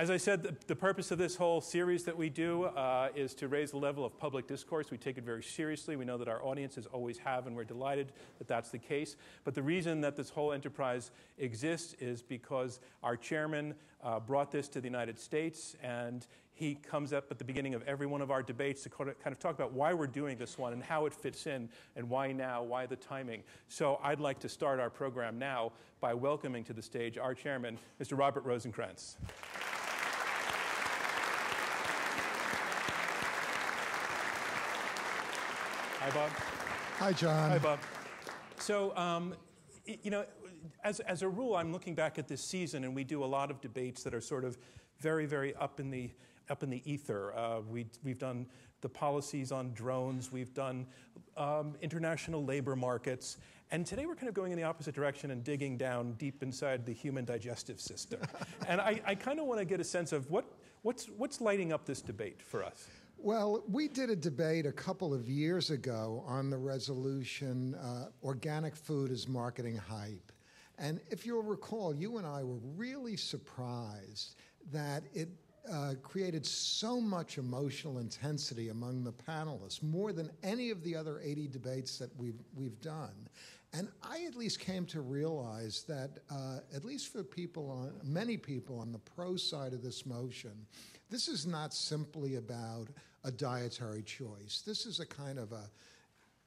As I said, the, the, purpose of this whole series that we do uh, is to raise the level of public discourse. We take it very seriously. We know that our audiences always have, and we're delighted that that's the case. But the reason that this whole enterprise exists is because our chairman uh, brought this to the United States, and he comes up at the beginning of every one of our debates to kind of talk about why we're doing this one and how it fits in, and why now, why the timing. So I'd like to start our program now by welcoming to the stage our chairman, Mr. Robert Rosenkranz. Hi, Bob. Hi, John. Hi, Bob. So, um, you know, as, as a rule, I'm looking back at this season, and we do a lot of debates that are sort of very, very up in the up in the ether. Uh, we, we've done the policies on drones. We've done um, international labor markets. And today we're kind of going in the opposite direction and digging down deep inside the human digestive system. and I, I kind of want to get a sense of what, what's, what's lighting up this debate for us. Well, we did a debate a couple of years ago on the resolution uh, organic food is marketing hype. And if you'll recall, you and I were really surprised that it uh, created so much emotional intensity among the panelists, more than any of the other 80 debates that we've, we've done. And I at least came to realize that, uh, at least for people on many people on the pro side of this motion, this is not simply about a dietary choice. This is a kind of a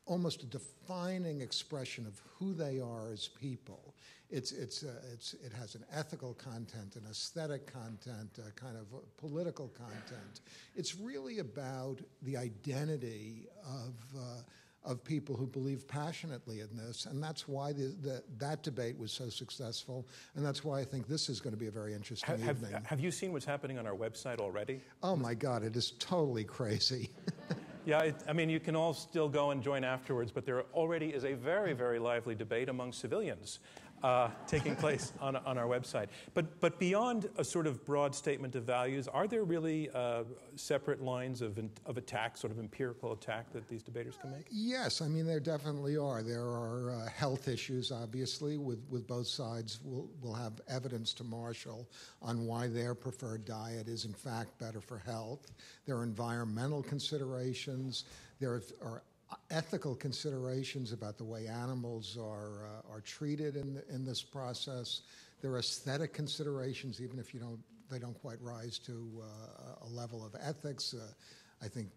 almost a defining expression of who they are as people. It's, it's, uh, it's, it has an ethical content, an aesthetic content, a kind of political content. It's really about the identity of. Uh, of people who believe passionately in this, and that's why the, the, that debate was so successful, and that's why I think this is going to be a very interesting have, evening. Have, have you seen what's happening on our website already? Oh my God, it is totally crazy. yeah, it, I mean, you can all still go and join afterwards, but there already is a very, very lively debate among civilians uh, taking place on, on our website. But, but beyond a sort of broad statement of values, are there really uh, separate lines of, of attack, sort of empirical attack that these debaters can make? Yes, I mean, there definitely are. There are uh, health issues, obviously, with, with both sides. We'll, we'll have evidence to marshal on why their preferred diet is, in fact, better for health. There are environmental considerations. There are ethical considerations about the way animals are, uh, are treated in, the, in this process. There are aesthetic considerations, even if you don't, they don't quite rise to uh, a level of ethics. Uh, I think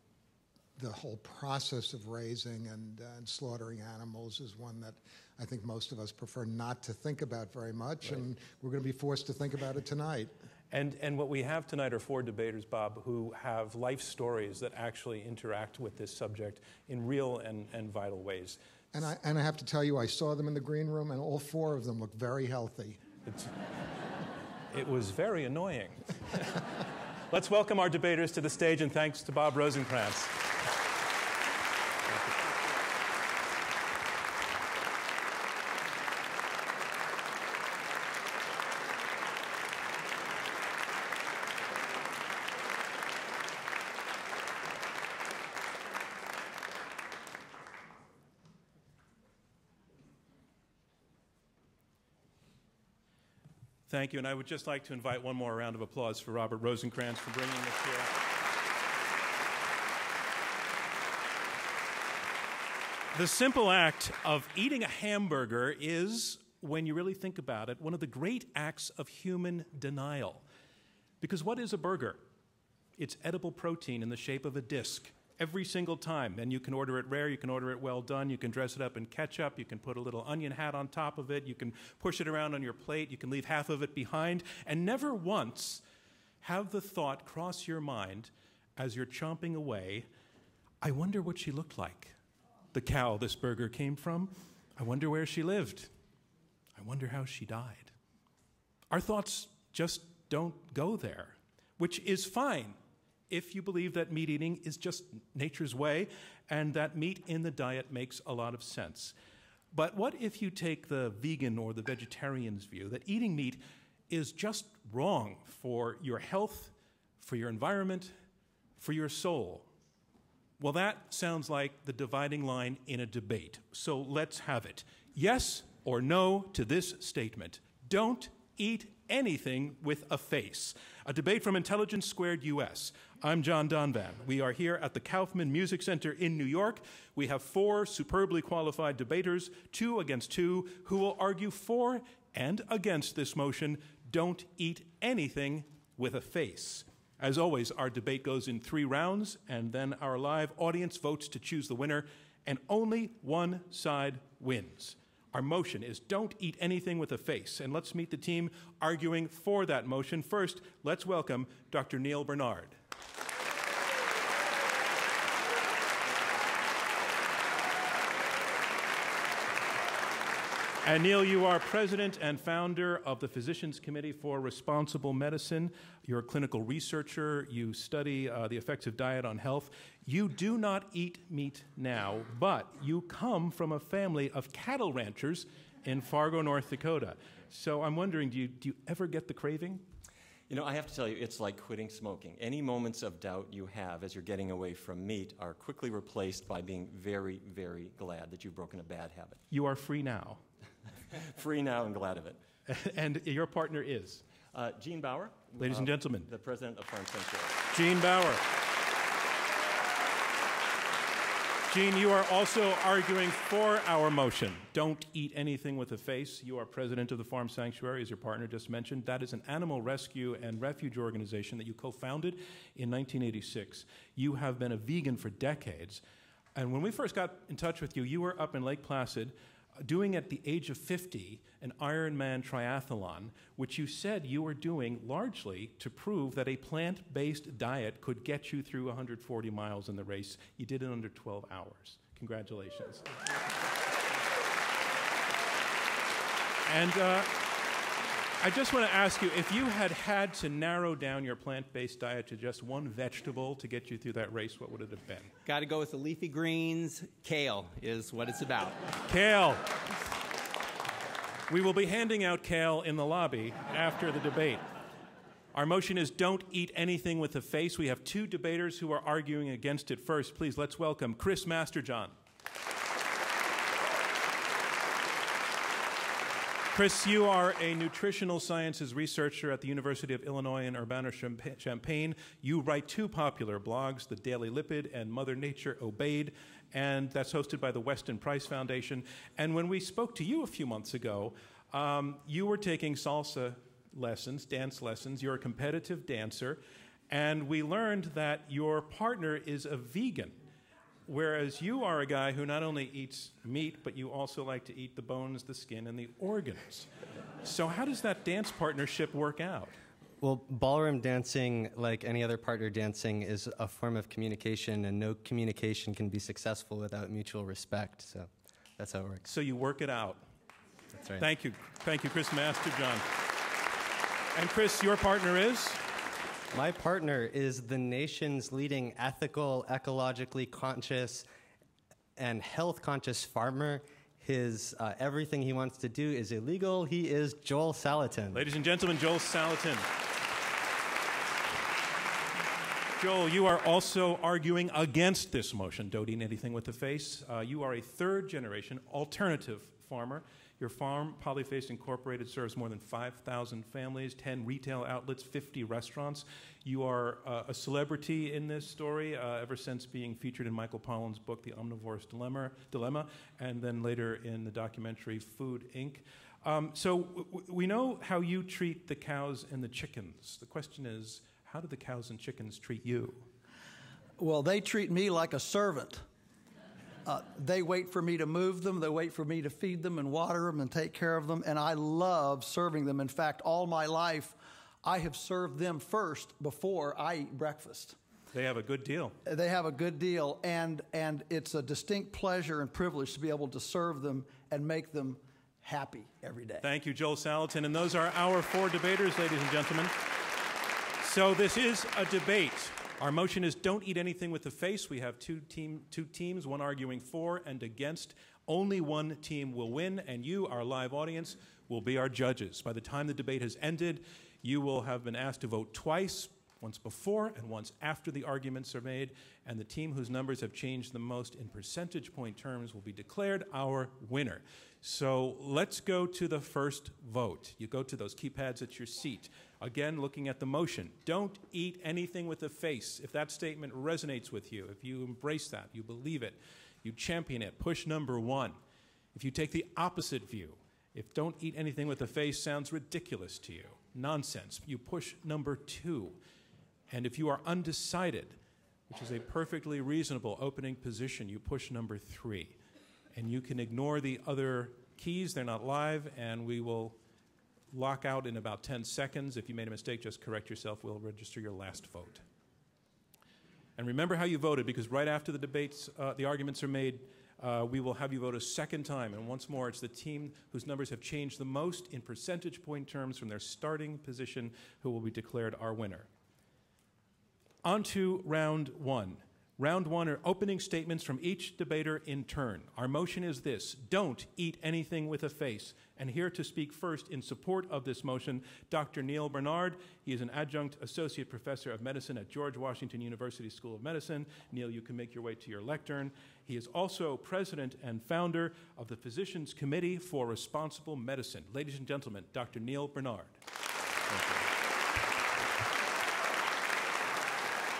the whole process of raising and, uh, and, slaughtering animals is one that I think most of us prefer not to think about very much, right. and we're going to be forced to think about it tonight. And, and what we have tonight are four debaters, Bob, who have life stories that actually interact with this subject in real and, and vital ways. And I, and I have to tell you, I saw them in the green room, and all four of them look very healthy. It's, it was very annoying. Let's welcome our debaters to the stage, and thanks to Bob Rosenkranz. Thank you. And I would just like to invite one more round of applause for Robert Rosenkranz for bringing this here. The simple act of eating a hamburger is, when you really think about it, one of the great acts of human denial. Because what is a burger? It's edible protein in the shape of a disc every single time. And you can order it rare, you can order it well done, you can dress it up in ketchup, you can put a little onion hat on top of it, you can push it around on your plate, you can leave half of it behind, and never once have the thought cross your mind as you're chomping away I wonder what she looked like. The cow this burger came from, I wonder where she lived. I wonder how she died. Our thoughts just don't go there, which is fine if you believe that meat eating is just nature's way and that meat in the diet makes a lot of sense. But what if you take the vegan or the vegetarian's view that eating meat is just wrong for your health, for your environment, for your soul? Well, that sounds like the dividing line in a debate. So let's have it. Yes or no to this statement. Don't eat anything with a face. A debate from Intelligence Squared US. I'm John Donvan. We are here at the Kaufman Music Center in New York. We have four superbly qualified debaters, two against two, who will argue for and against this motion don't eat anything with a face. As always, our debate goes in three rounds, and then our live audience votes to choose the winner, and only one side wins. Our motion is don't eat anything with a face. And let's meet the team arguing for that motion. First, let's welcome Dr. Neal Barnard. And Neal, you are president and founder of the Physicians Committee for Responsible Medicine. You're a clinical researcher. You study uh, the effects of diet on health. You do not eat meat now, but you come from a family of cattle ranchers in Fargo, North Dakota. So I'm wondering, do you, do you ever get the craving? You know, I have to tell you, it's like quitting smoking. Any moments of doubt you have as you're getting away from meat are quickly replaced by being very, very glad that you've broken a bad habit. You are free now. free now and glad of it. and your partner is? Uh, Gene Baur. Ladies uh, and gentlemen. The president of Farm Sanctuary. Gene Baur. Gene, you are also arguing for our motion. Don't eat anything with a face. You are president of the Farm Sanctuary, as your partner just mentioned. That is an animal rescue and refuge organization that you co founded in 1986. You have been a vegan for decades. And when we first got in touch with you, you were up in Lake Placid doing at the age of 50 an Ironman triathlon, which you said you were doing largely to prove that a plant based diet could get you through 140 miles in the race. You did it under 12 hours. Congratulations. And uh, I just want to ask you if you had had to narrow down your plant based diet to just one vegetable to get you through that race, what would it have been? Got to go with the leafy greens. Kale is what it's about. Kale. We will be handing out kale in the lobby after the debate. Our motion is don't eat anything with a face. We have two debaters who are arguing against it first. Please let's welcome Chris Masterjohn. Chris, you are a nutritional sciences researcher at the University of Illinois in Urbana Champaign. You write two popular blogs, The Daily Lipid and Mother Nature Obeyed, and that's hosted by the Weston Price Foundation. And when we spoke to you a few months ago, um, you were taking salsa lessons, dance lessons. You're a competitive dancer, and we learned that your partner is a vegan. Whereas you are a guy who not only eats meat, but you also like to eat the bones, the skin, and the organs. So, how does that dance partnership work out? Well, ballroom dancing, like any other partner dancing, is a form of communication, and no communication can be successful without mutual respect. So that's how it works. So you work it out. That's right. Thank you. Thank you, Chris Masterjohn. And Chris, your partner is? My partner is the nation's leading ethical, ecologically conscious, and health conscious farmer. His uh, everything he wants to do is illegal. He is Joel Salatin. Ladies and gentlemen, Joel Salatin. Joel, you are also arguing against this motion. Eat anything with the face. Uh, you are a third generation alternative farmer. Your farm, Polyface Incorporated, serves more than 5,000 families, 10 retail outlets, 50 restaurants. You are uh, a celebrity in this story uh, ever since being featured in Michael Pollan's book, The Omnivore's Dilemma, Dilemma and then later in the documentary Food Inc. Um, so we know how you treat the cows and the chickens. The question is, how do the cows and chickens treat you? Well, they treat me like a servant. Uh, they wait for me to move them. They wait for me to feed them and water them and take care of them. And I love serving them. In fact, all my life, I have served them first before I eat breakfast. They have a good deal. They have a good deal. And, and it's a distinct pleasure and privilege to be able to serve them and make them happy every day. Thank you, Joel Salatin. And those are our four debaters, ladies and gentlemen. So this is a debate. Our motion is don't eat anything with the face. We have two, team, two teams, one arguing for and against. Only one team will win, and you, our live audience, will be our judges. By the time the debate has ended, you will have been asked to vote twice once before and once after the arguments are made, and the team whose numbers have changed the most in percentage point terms will be declared our winner. So let's go to the first vote. You go to those keypads at your seat. Again, looking at the motion. Don't eat anything with a face. If that statement resonates with you, if you embrace that, you believe it, you champion it, push number one. If you take the opposite view, if don't eat anything with a face sounds ridiculous to you, nonsense, you push number two. And if you are undecided, which is a perfectly reasonable opening position, you push number three. And you can ignore the other keys, they're not live, and we will lock out in about 10 seconds. If you made a mistake, just correct yourself. We'll register your last vote. And remember how you voted, because right after the debates, uh, the arguments are made, uh, we will have you vote a second time. And once more, it's the team whose numbers have changed the most in percentage point terms from their starting position who will be declared our winner. On to round one. Round one are opening statements from each debater in turn. Our motion is this don't eat anything with a face. And here to speak first in support of this motion, Dr. Neal Barnard. He is an adjunct associate professor of medicine at George Washington University School of Medicine. Neal, you can make your way to your lectern. He is also president and founder of the Physicians Committee for Responsible Medicine. Ladies and gentlemen, Dr. Neal Barnard.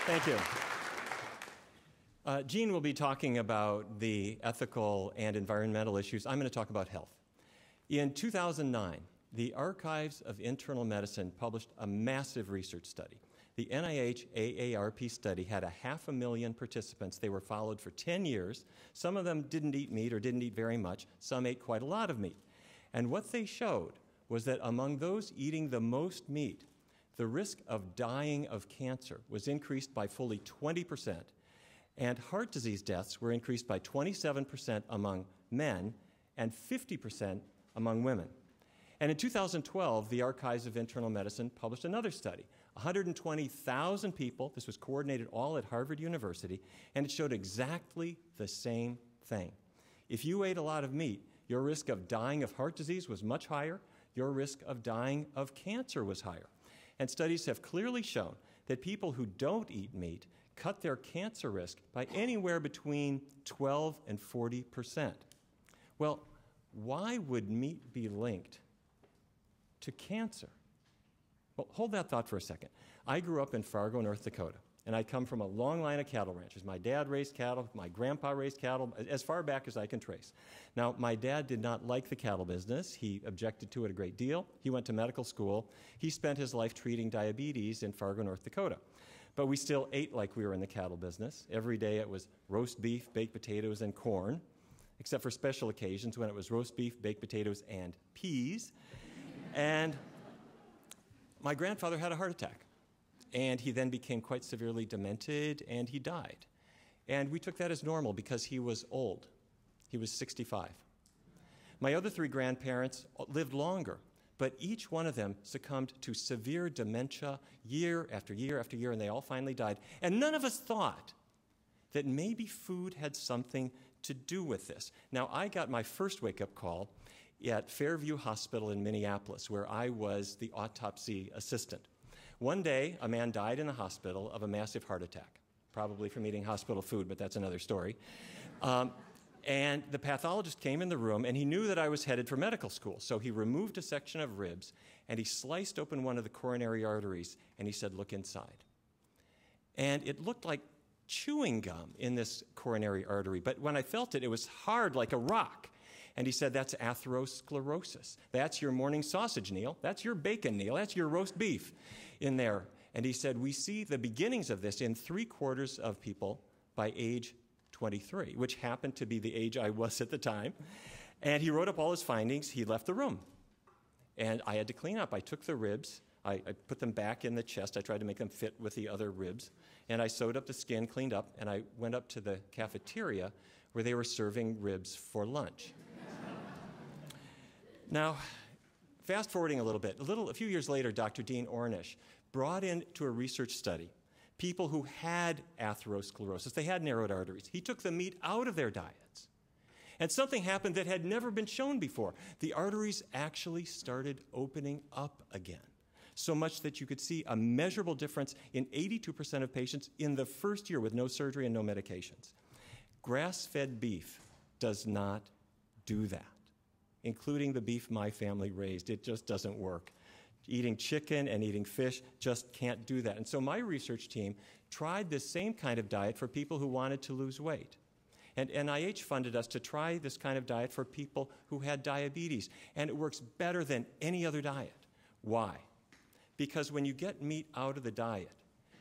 Thank you. Thank you. Uh, Gene will be talking about the ethical and environmental issues. I'm going to talk about health. In 2009, the Archives of Internal Medicine published a massive research study. The NIH AARP study had a half a million participants. They were followed for 10 years. Some of them didn't eat meat or didn't eat very much. Some ate quite a lot of meat. And what they showed was that among those eating the most meat, the risk of dying of cancer was increased by fully 20 percent and heart disease deaths were increased by 27% among men and 50% among women. And in 2012, the Archives of Internal Medicine published another study. 120,000 people, this was coordinated all at Harvard University, and it showed exactly the same thing. If you ate a lot of meat, your risk of dying of heart disease was much higher, your risk of dying of cancer was higher. And studies have clearly shown that people who don't eat meat cut their cancer risk by anywhere between 12 and 40 percent. Well, why would meat be linked to cancer? Well, hold that thought for a second. I grew up in Fargo, North Dakota, and I come from a long line of cattle ranchers. My dad raised cattle, my grandpa raised cattle, as far back as I can trace. Now, my dad did not like the cattle business. He objected to it a great deal. He went to medical school. He spent his life treating diabetes in Fargo, North Dakota. But we still ate like we were in the cattle business. Every day it was roast beef, baked potatoes, and corn, except for special occasions when it was roast beef, baked potatoes, and peas. and my grandfather had a heart attack. And he then became quite severely demented and he died. And we took that as normal because he was old. He was 65. My other three grandparents lived longer. But each one of them succumbed to severe dementia year after year after year, and they all finally died. And none of us thought that maybe food had something to do with this. Now, I got my first wake up call at Fairview Hospital in Minneapolis, where I was the autopsy assistant. One day, a man died in the hospital of a massive heart attack, probably from eating hospital food, but that's another story. Um, and the pathologist came in the room and he knew that I was headed for medical school. So he removed a section of ribs and he sliced open one of the coronary arteries and he said, Look inside. And it looked like chewing gum in this coronary artery. But when I felt it, it was hard like a rock. And he said, That's atherosclerosis. That's your morning sausage, Neal. That's your bacon, Neal. That's your roast beef in there. And he said, We see the beginnings of this in three quarters of people by age 23, which happened to be the age I was at the time. And he wrote up all his findings. He left the room. And I had to clean up. I took the ribs, I, I, put them back in the chest. I tried to make them fit with the other ribs. And I sewed up the skin, cleaned up, and I went up to the cafeteria where they were serving ribs for lunch. now, fast forwarding a little bit, a, little, a few years later, Dr. Dean Ornish brought into a research study people who had atherosclerosis, they had narrowed arteries. He took the meat out of their diets. And something happened that had never been shown before. The arteries actually started opening up again. So much that you could see a measurable difference in 82% of patients in the first year with no surgery and no medications. Grass fed beef does not do that. including the beef my family raised. It just doesn't work. Eating chicken and eating fish just can't do that. And so my research team tried this same kind of diet for people who wanted to lose weight. And NIH funded us to try this kind of diet for people who had diabetes. And it works better than any other diet. Why? Because when you get meat out of the diet,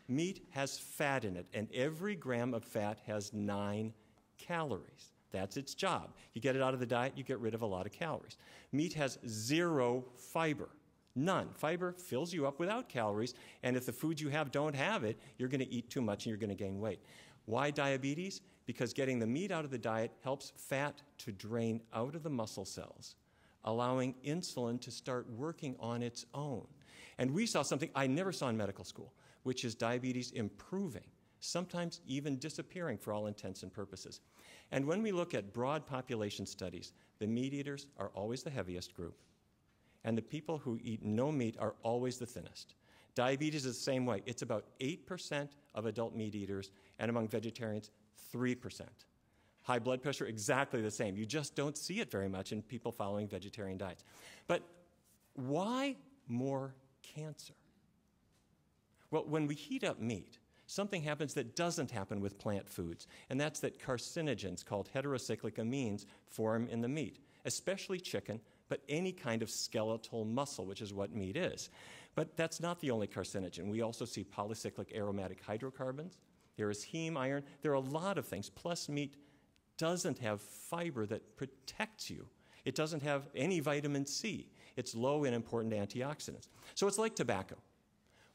meat has fat in it, and every gram of fat has nine calories. That's its job. You get it out of the diet, you get rid of a lot of calories. Meat has zero fiber. None. Fiber fills you up without calories, and if the foods you have don't have it, you're going to eat too much and you're going to gain weight. Why diabetes? Because getting the meat out of the diet helps fat to drain out of the muscle cells, allowing insulin to start working on its own. And we saw something I never saw in medical school, which is diabetes improving, sometimes even disappearing for all intents and purposes. And when we look at broad population studies, the meat eaters are always the heaviest group, and the people who eat no meat are always the thinnest. Diabetes is the same way. It's about 8% of adult meat eaters, and among vegetarians, 3%. High blood pressure, exactly the same. You just don't see it very much in people following vegetarian diets. But why more cancer? Well, when we heat up meat, something happens that doesn't happen with plant foods, and that's that carcinogens called heterocyclic amines form in the meat, especially chicken, but any kind of skeletal muscle, which is what meat is. But that's not the only carcinogen. We also see polycyclic aromatic hydrocarbons. There is heme iron. There are a lot of things. Plus, meat doesn't have fiber that protects you. It doesn't have any vitamin C. It's low in important antioxidants. So it's like tobacco.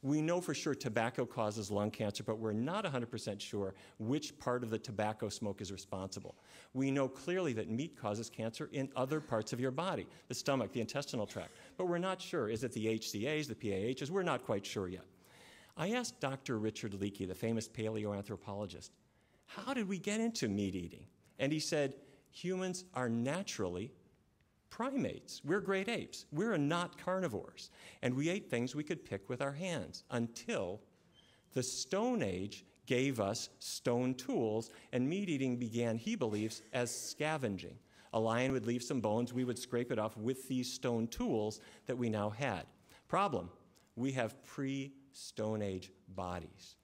We know for sure tobacco causes lung cancer, but we're not 100% sure which part of the tobacco smoke is responsible. We know clearly that meat causes cancer in other parts of your body, the stomach, the intestinal tract, but we're not sure. Is it the HCAs, the PAHs? We're not quite sure yet. I asked Dr. Richard Leakey, the famous paleoanthropologist, how did we get into meat eating? And he said, humans are naturally primates. We're great apes. We're not carnivores. And we ate things we could pick with our hands until the Stone Age gave us stone tools, and meat eating began, he believes, as scavenging. A lion would leave some bones, we would scrape it off with these stone tools that we now had. Problem we have pre Stone Age bodies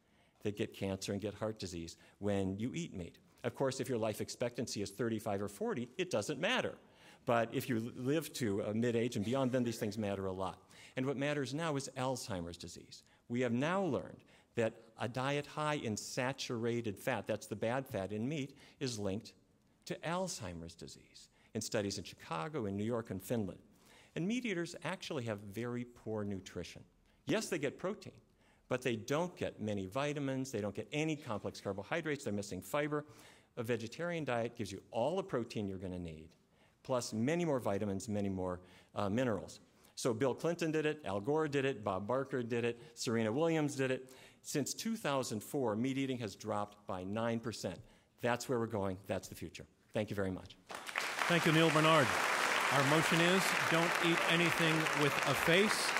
that get cancer and get heart disease when you eat meat. Of course, if your life expectancy is 35 or 40, it doesn't matter. But if you live to a mid age and beyond, then these things matter a lot. And what matters now is Alzheimer's disease. We have now learned that a diet high in saturated fat, that's the bad fat in meat, is linked to Alzheimer's disease in studies in Chicago, in New York, and Finland. And meat eaters actually have very poor nutrition. Yes, they get protein, but they don't get many vitamins, they don't get any complex carbohydrates, they're missing fiber. A vegetarian diet gives you all the protein you're going to need plus many more vitamins, many more uh, minerals. So Bill Clinton did it, Al Gore did it, Bob Barker did it, Serena Williams did it. Since 2004, meat eating has dropped by 9%. That's where we're going. That's the future. Thank you very much. Thank you, Neal Barnard. Our motion is don't eat anything with a face.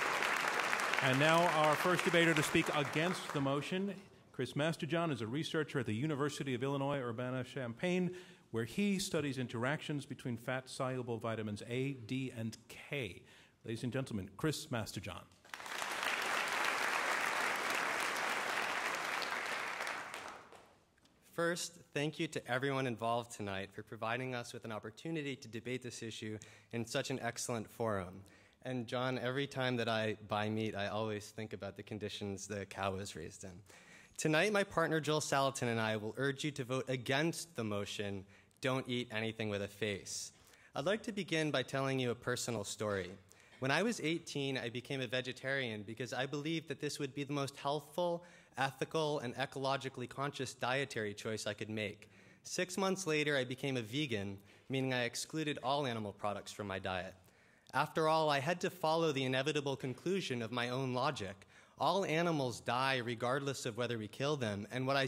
And now, our first debater to speak against the motion, Chris Masterjohn, is a researcher at the University of Illinois Urbana Champaign where he studies interactions between fat soluble vitamins A, D, and K. Ladies and gentlemen, Chris Masterjohn. First, thank you to everyone involved tonight for providing us with an opportunity to debate this issue in such an excellent forum. And John, every time that I buy meat, I always think about the conditions the cow was raised in. Tonight, my partner Joel Salatin and I will urge you to vote against the motion don't eat anything with a face. I'd like to begin by telling you a personal story. When I was 18, I became a vegetarian because I believed that this would be the most healthful, ethical, and ecologically conscious dietary choice I could make. Six months later, I became a vegan, meaning I excluded all animal products from my diet. After all, I had to follow the inevitable conclusion of my own logic. All animals die regardless of whether we kill them, and what I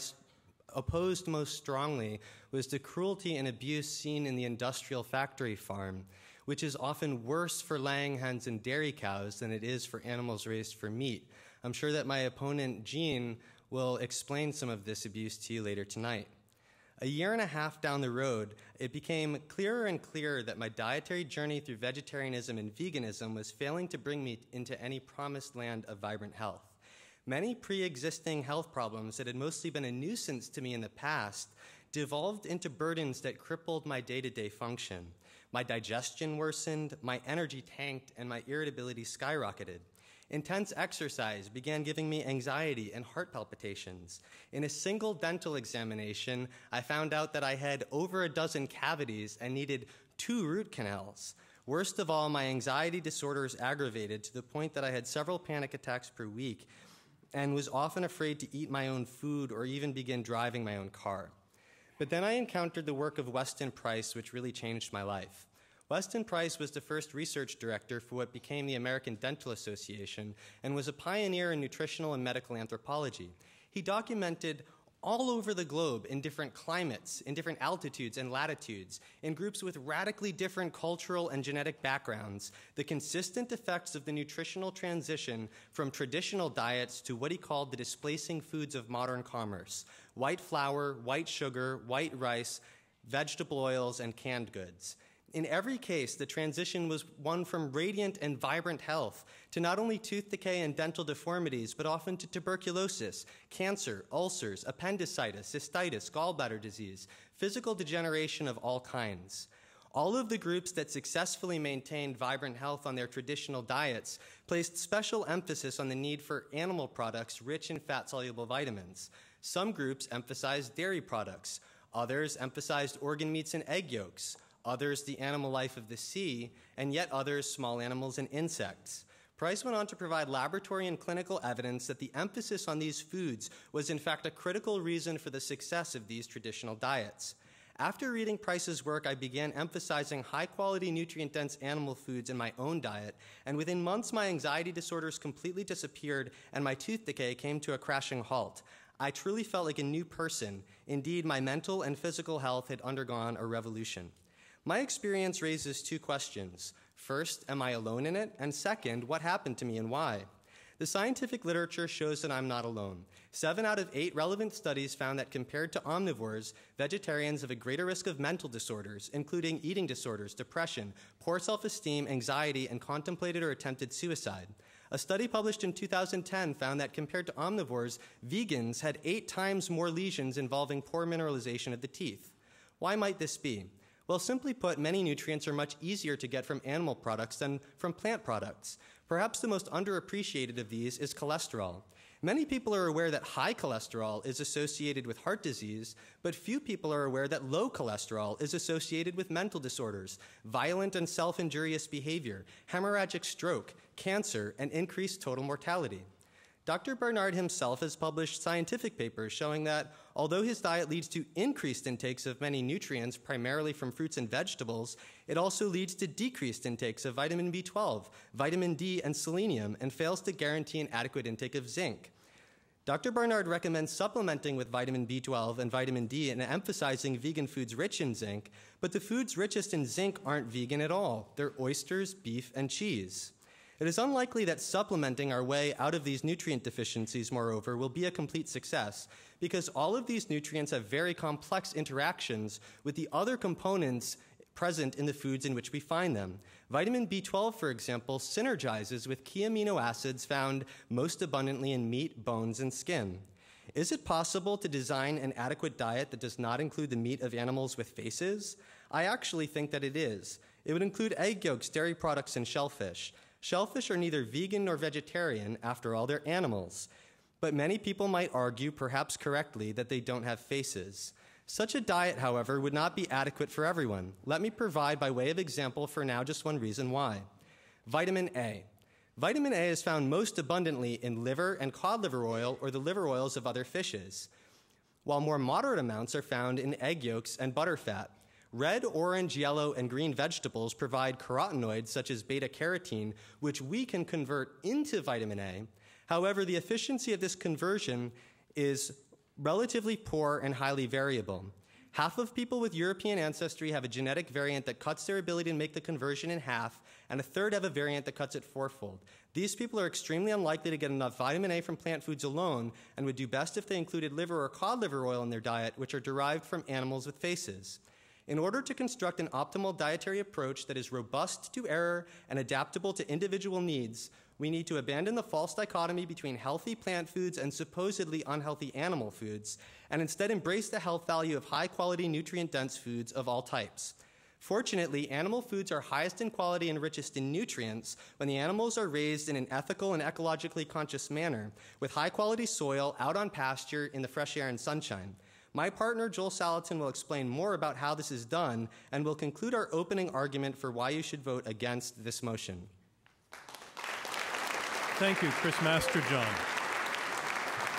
opposed most strongly was the cruelty and abuse seen in the industrial factory farm, which is often worse for laying hens and dairy cows than it is for animals raised for meat. I'm sure that my opponent, Gene, will explain some of this abuse to you later tonight. A year and a half down the road, it became clearer and clearer that my dietary journey through vegetarianism and veganism was failing to bring me into any promised land of vibrant health. Many pre existing health problems that had mostly been a nuisance to me in the past devolved into burdens that crippled my day to day function. My digestion worsened, my energy tanked, and my irritability skyrocketed. Intense exercise began giving me anxiety and heart palpitations. In a single dental examination, I found out that I had over a dozen cavities and needed two root canals. Worst of all, my anxiety disorders aggravated to the point that I had several panic attacks per week and was often afraid to eat my own food or even begin driving my own car. But then I encountered the work of Weston Price, which really changed my life. Weston Price was the first research director for what became the American Dental Association and was a pioneer in nutritional and medical anthropology. He documented all over the globe in different climates, in different altitudes and latitudes, in groups with radically different cultural and genetic backgrounds, the consistent effects of the nutritional transition from traditional diets to what he called the displacing foods of modern commerce white flour, white sugar, white rice, vegetable oils, and canned goods. In every case, the transition was one from radiant and vibrant health to not only tooth decay and dental deformities, but often to tuberculosis, cancer, ulcers, appendicitis, cystitis, gallbladder disease, physical degeneration of all kinds. All of the groups that successfully maintained vibrant health on their traditional diets placed special emphasis on the need for animal products rich in fat soluble vitamins. Some groups emphasized dairy products, others emphasized organ meats and egg yolks others the animal life of the sea, and yet others small animals and insects. Price went on to provide laboratory and clinical evidence that the emphasis on these foods was in fact a critical reason for the success of these traditional diets. After reading Price's work, I began emphasizing high quality, nutrient dense animal foods in my own diet, and within months, my anxiety disorders completely disappeared and my tooth decay came to a crashing halt. I truly felt like a new person. Indeed, my mental and physical health had undergone a revolution. My experience raises two questions. First, am I alone in it? And second, what happened to me and why? The scientific literature shows that I'm not alone. Seven out of eight relevant studies found that compared to omnivores, vegetarians have a greater risk of mental disorders, including eating disorders, depression, poor self esteem, anxiety, and contemplated or attempted suicide. A study published in 2010 found that compared to omnivores, vegans had eight times more lesions involving poor mineralization of the teeth. Why might this be? Well, simply put, many nutrients are much easier to get from animal products than from plant products. Perhaps the most underappreciated of these is cholesterol. Many people are aware that high cholesterol is associated with heart disease, but few people are aware that low cholesterol is associated with mental disorders, violent and self injurious behavior, hemorrhagic stroke, cancer, and increased total mortality. Dr. Barnard himself has published scientific papers showing that although his diet leads to increased intakes of many nutrients, primarily from fruits and vegetables, it also leads to decreased intakes of vitamin B12, vitamin D, and selenium, and fails to guarantee an adequate intake of zinc. Dr. Barnard recommends supplementing with vitamin B12 and vitamin D and emphasizing vegan foods rich in zinc, but the foods richest in zinc aren't vegan at all. They're oysters, beef, and cheese. It is unlikely that supplementing our way out of these nutrient deficiencies, moreover, will be a complete success, because all of these nutrients have very complex interactions with the other components present in the foods in which we find them. Vitamin B12, for example, synergizes with key amino acids found most abundantly in meat, bones, and skin. Is it possible to design an adequate diet that does not include the meat of animals with faces? I actually think that it is. It would include egg yolks, dairy products, and shellfish. Shellfish are neither vegan nor vegetarian, after all, they're animals. But many people might argue, perhaps correctly, that they don't have faces. Such a diet, however, would not be adequate for everyone. Let me provide, by way of example, for now just one reason why. Vitamin A. Vitamin A is found most abundantly in liver and cod liver oil or the liver oils of other fishes, while more moderate amounts are found in egg yolks and butterfat. Red, orange, yellow, and green vegetables provide carotenoids such as beta carotene, which we can convert into vitamin A. However, the efficiency of this conversion is relatively poor and highly variable. Half of people with European ancestry have a genetic variant that cuts their ability to make the conversion in half, and a third have a variant that cuts it fourfold. These people are extremely unlikely to get enough vitamin A from plant foods alone and would do best if they included liver or cod liver oil in their diet, which are derived from animals with faces. In order to construct an optimal dietary approach that is robust to error and adaptable to individual needs, we need to abandon the false dichotomy between healthy plant foods and supposedly unhealthy animal foods, and instead embrace the health value of high quality, nutrient dense foods of all types. Fortunately, animal foods are highest in quality and richest in nutrients when the animals are raised in an ethical and ecologically conscious manner, with high quality soil, out on pasture, in the fresh air and sunshine. My partner, Joel Salatin, will explain more about how this is done and will conclude our opening argument for why you should vote against this motion. Thank you, Chris Masterjohn.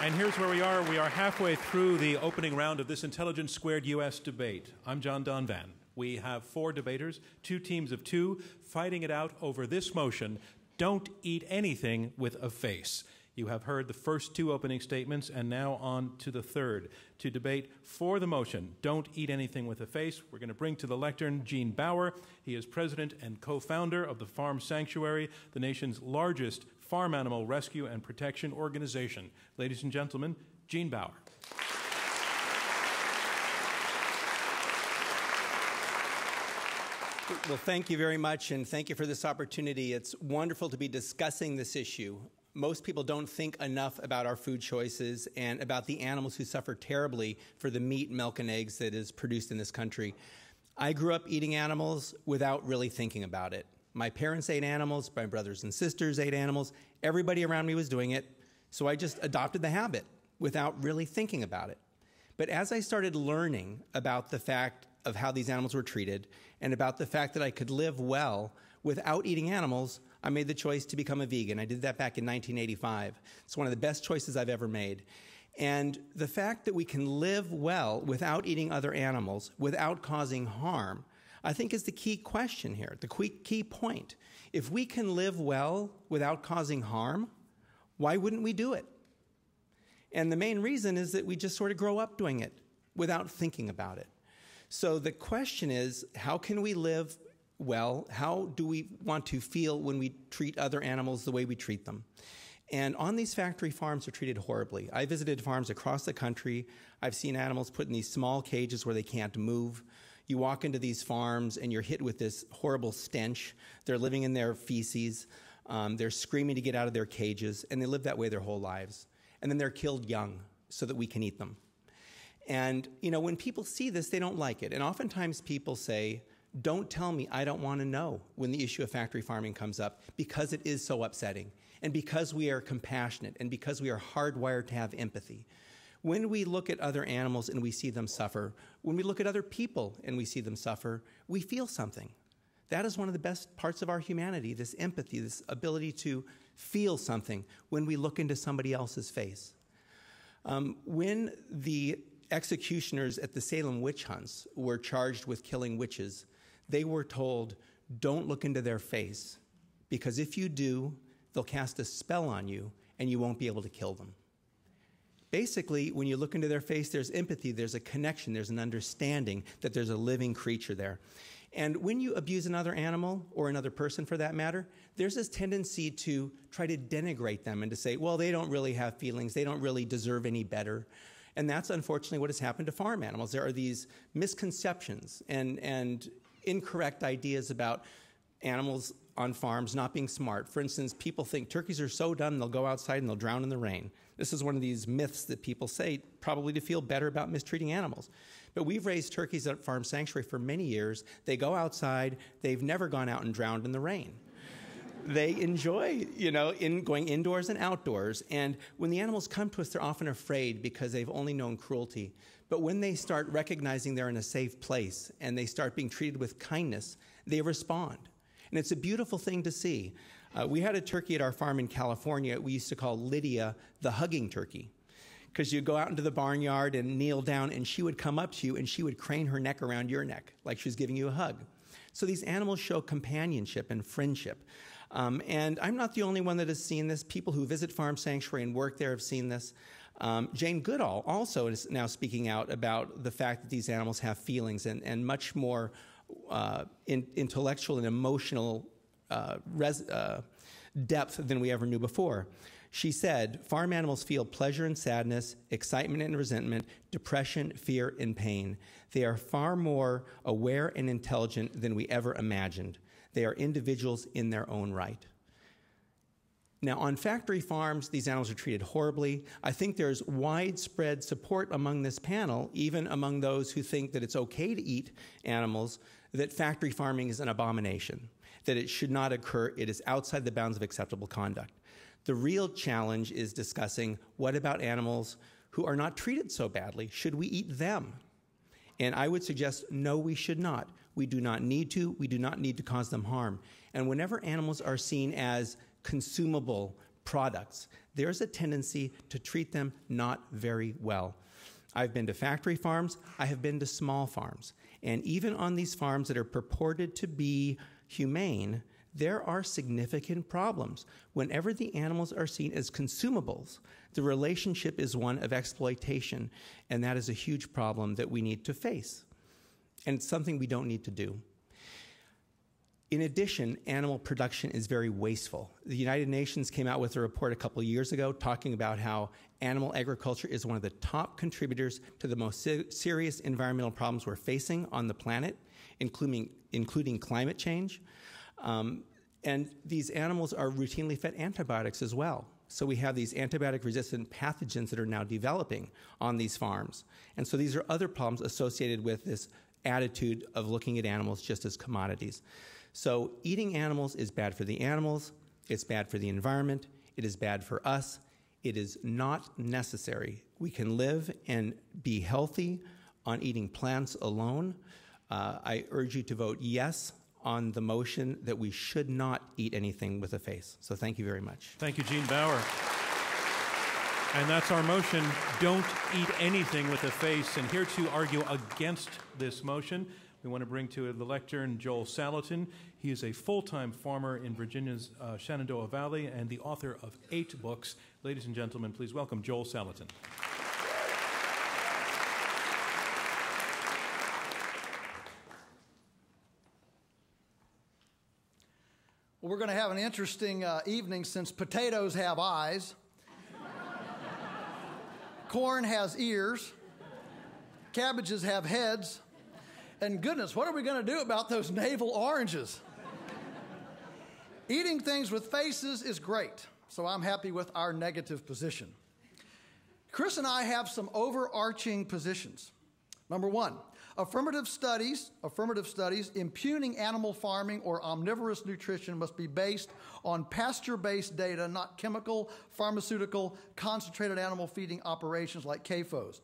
And here's where we are. We are halfway through the opening round of this Intelligence Squared US debate. I'm John Donvan. We have four debaters, two teams of two, fighting it out over this motion don't eat anything with a face. You have heard the first two opening statements, and now on to the third. To debate for the motion, Don't Eat Anything with a Face, we're going to bring to the lectern Gene Baur. He is president and co founder of the Farm Sanctuary, the nation's largest farm animal rescue and protection organization. Ladies and gentlemen, Gene Baur. Well, thank you very much, and thank you for this opportunity. It's wonderful to be discussing this issue. Most people don't think enough about our food choices and about the animals who suffer terribly for the meat, milk, and eggs that is produced in this country. I grew up eating animals without really thinking about it. My parents ate animals, my brothers and sisters ate animals, everybody around me was doing it, so I just adopted the habit without really thinking about it. But as I started learning about the fact of how these animals were treated and about the fact that I could live well without eating animals, I made the choice to become a vegan. I did that back in 1985. It's one of the best choices I've ever made. And the fact that we can live well without eating other animals, without causing harm, I think is the key question here, the key point. If we can live well without causing harm, why wouldn't we do it? And the main reason is that we just sort of grow up doing it without thinking about it. So the question is how can we live well? How do we want to feel when we treat other animals the way we treat them? And on these factory farms are treated horribly. I visited farms across the country. I've seen animals put in these small cages where they can't move. You walk into these farms and you're hit with this horrible stench. They're living in their feces. Um, they're screaming to get out of their cages, and they live that way their whole lives. And then they're killed young so that we can eat them. And, you know, when people see this, they don't like it. And oftentimes people say, don't tell me I don't want to know when the issue of factory farming comes up because it is so upsetting and because we are compassionate and because we are hardwired to have empathy. When we look at other animals and we see them suffer, when we look at other people and we see them suffer, we feel something. That is one of the best parts of our humanity this empathy, this ability to feel something when we look into somebody else's face. Um, when the executioners at the Salem witch hunts were charged with killing witches, they were told, don't look into their face, because if you do, they'll cast a spell on you and you won't be able to kill them. Basically, when you look into their face, there's empathy, there's a connection, there's an understanding that there's a living creature there. And when you abuse another animal, or another person for that matter, there's this tendency to try to denigrate them and to say, well, they don't really have feelings, they don't really deserve any better. And that's unfortunately what has happened to farm animals. There are these misconceptions and, and incorrect ideas about animals on farms not being smart. For instance, people think turkeys are so dumb they'll go outside and they'll drown in the rain. This is one of these myths that people say probably to feel better about mistreating animals. But we've raised turkeys at Farm Sanctuary for many years. They go outside, they've never gone out and drowned in the rain. they enjoy, you know, in going indoors and outdoors. And when the animals come to us, they're often afraid because they've only known cruelty. But when they start recognizing they're in a safe place and they start being treated with kindness, they respond. And it's a beautiful thing to see. Uh, we had a turkey at our farm in California we used to call Lydia the hugging turkey. Because you go out into the barnyard and kneel down, and she would come up to you and she would crane her neck around your neck like she was giving you a hug. So these animals show companionship and friendship. Um, and I'm not the only one that has seen this. People who visit Farm Sanctuary and work there have seen this. Um, Jane Goodall also is now speaking out about the fact that these animals have feelings and, and much more uh, in, intellectual and emotional uh, res, uh, depth than we ever knew before. She said, Farm animals feel pleasure and sadness, excitement and resentment, depression, fear, and pain. They are far more aware and intelligent than we ever imagined. They are individuals in their own right. Now, on factory farms, these animals are treated horribly. I think there's widespread support among this panel, even among those who think that it's okay to eat animals, that factory farming is an abomination, that it should not occur, it is outside the bounds of acceptable conduct. The real challenge is discussing what about animals who are not treated so badly? Should we eat them? And I would suggest no, we should not. We do not need to. We do not need to cause them harm. And whenever animals are seen as consumable products, there's a tendency to treat them not very well. I've been to factory farms, I have been to small farms. And even on these farms that are purported to be humane, there are significant problems. Whenever the animals are seen as consumables, the relationship is one of exploitation, and that is a huge problem that we need to face. And it's something we don't need to do. In addition, animal production is very wasteful. The United Nations came out with a report a couple years ago talking about how animal agriculture is one of the top contributors to the most serious environmental problems we're facing on the planet, including, including climate change. Um, and these animals are routinely fed antibiotics as well. So we have these antibiotic resistant pathogens that are now developing on these farms. And so these are other problems associated with this attitude of looking at animals just as commodities. So eating animals is bad for the animals, it's bad for the environment, it is bad for us. It is not necessary. We can live and be healthy on eating plants alone. Uh, I urge you to vote yes on the motion that we should not eat anything with a face. So thank you very much. Thank you, Gene Baur. And that's our motion don't eat anything with a face. And here to argue against this motion, we want to bring to the lectern Joel Salatin. He is a full time farmer in Virginia's uh, Shenandoah Valley and the author of eight books. Ladies and gentlemen, please welcome Joel Salatin. Well, we're going to have an interesting uh, evening since potatoes have eyes, corn has ears, cabbages have heads, and goodness, what are we going to do about those navel oranges? Eating things with faces is great, so I'm happy with our negative position. Chris and I have some overarching positions. Number one, affirmative studies, affirmative studies impugning animal farming or omnivorous nutrition must be based on pasture-based data, not chemical, pharmaceutical, concentrated animal feeding operations like CAFOs.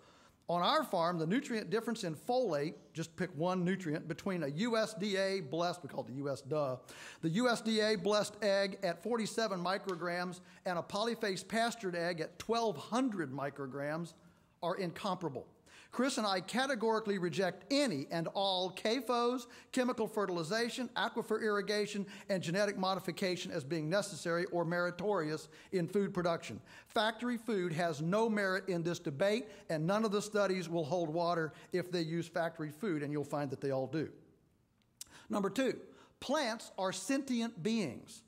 On our farm, the nutrient difference in folate, just pick one nutrient, between a USDA blessed, we call it the US duh, the USDA blessed egg at 47 micrograms and a polyphase pastured egg at 1200 micrograms are incomparable. Chris and I categorically reject any and all CAFOs, chemical fertilization, aquifer irrigation, and genetic modification as being necessary or meritorious in food production. Factory food has no merit in this debate, and none of the studies will hold water if they use factory food, and you'll find that they all do. Number two, plants are sentient beings.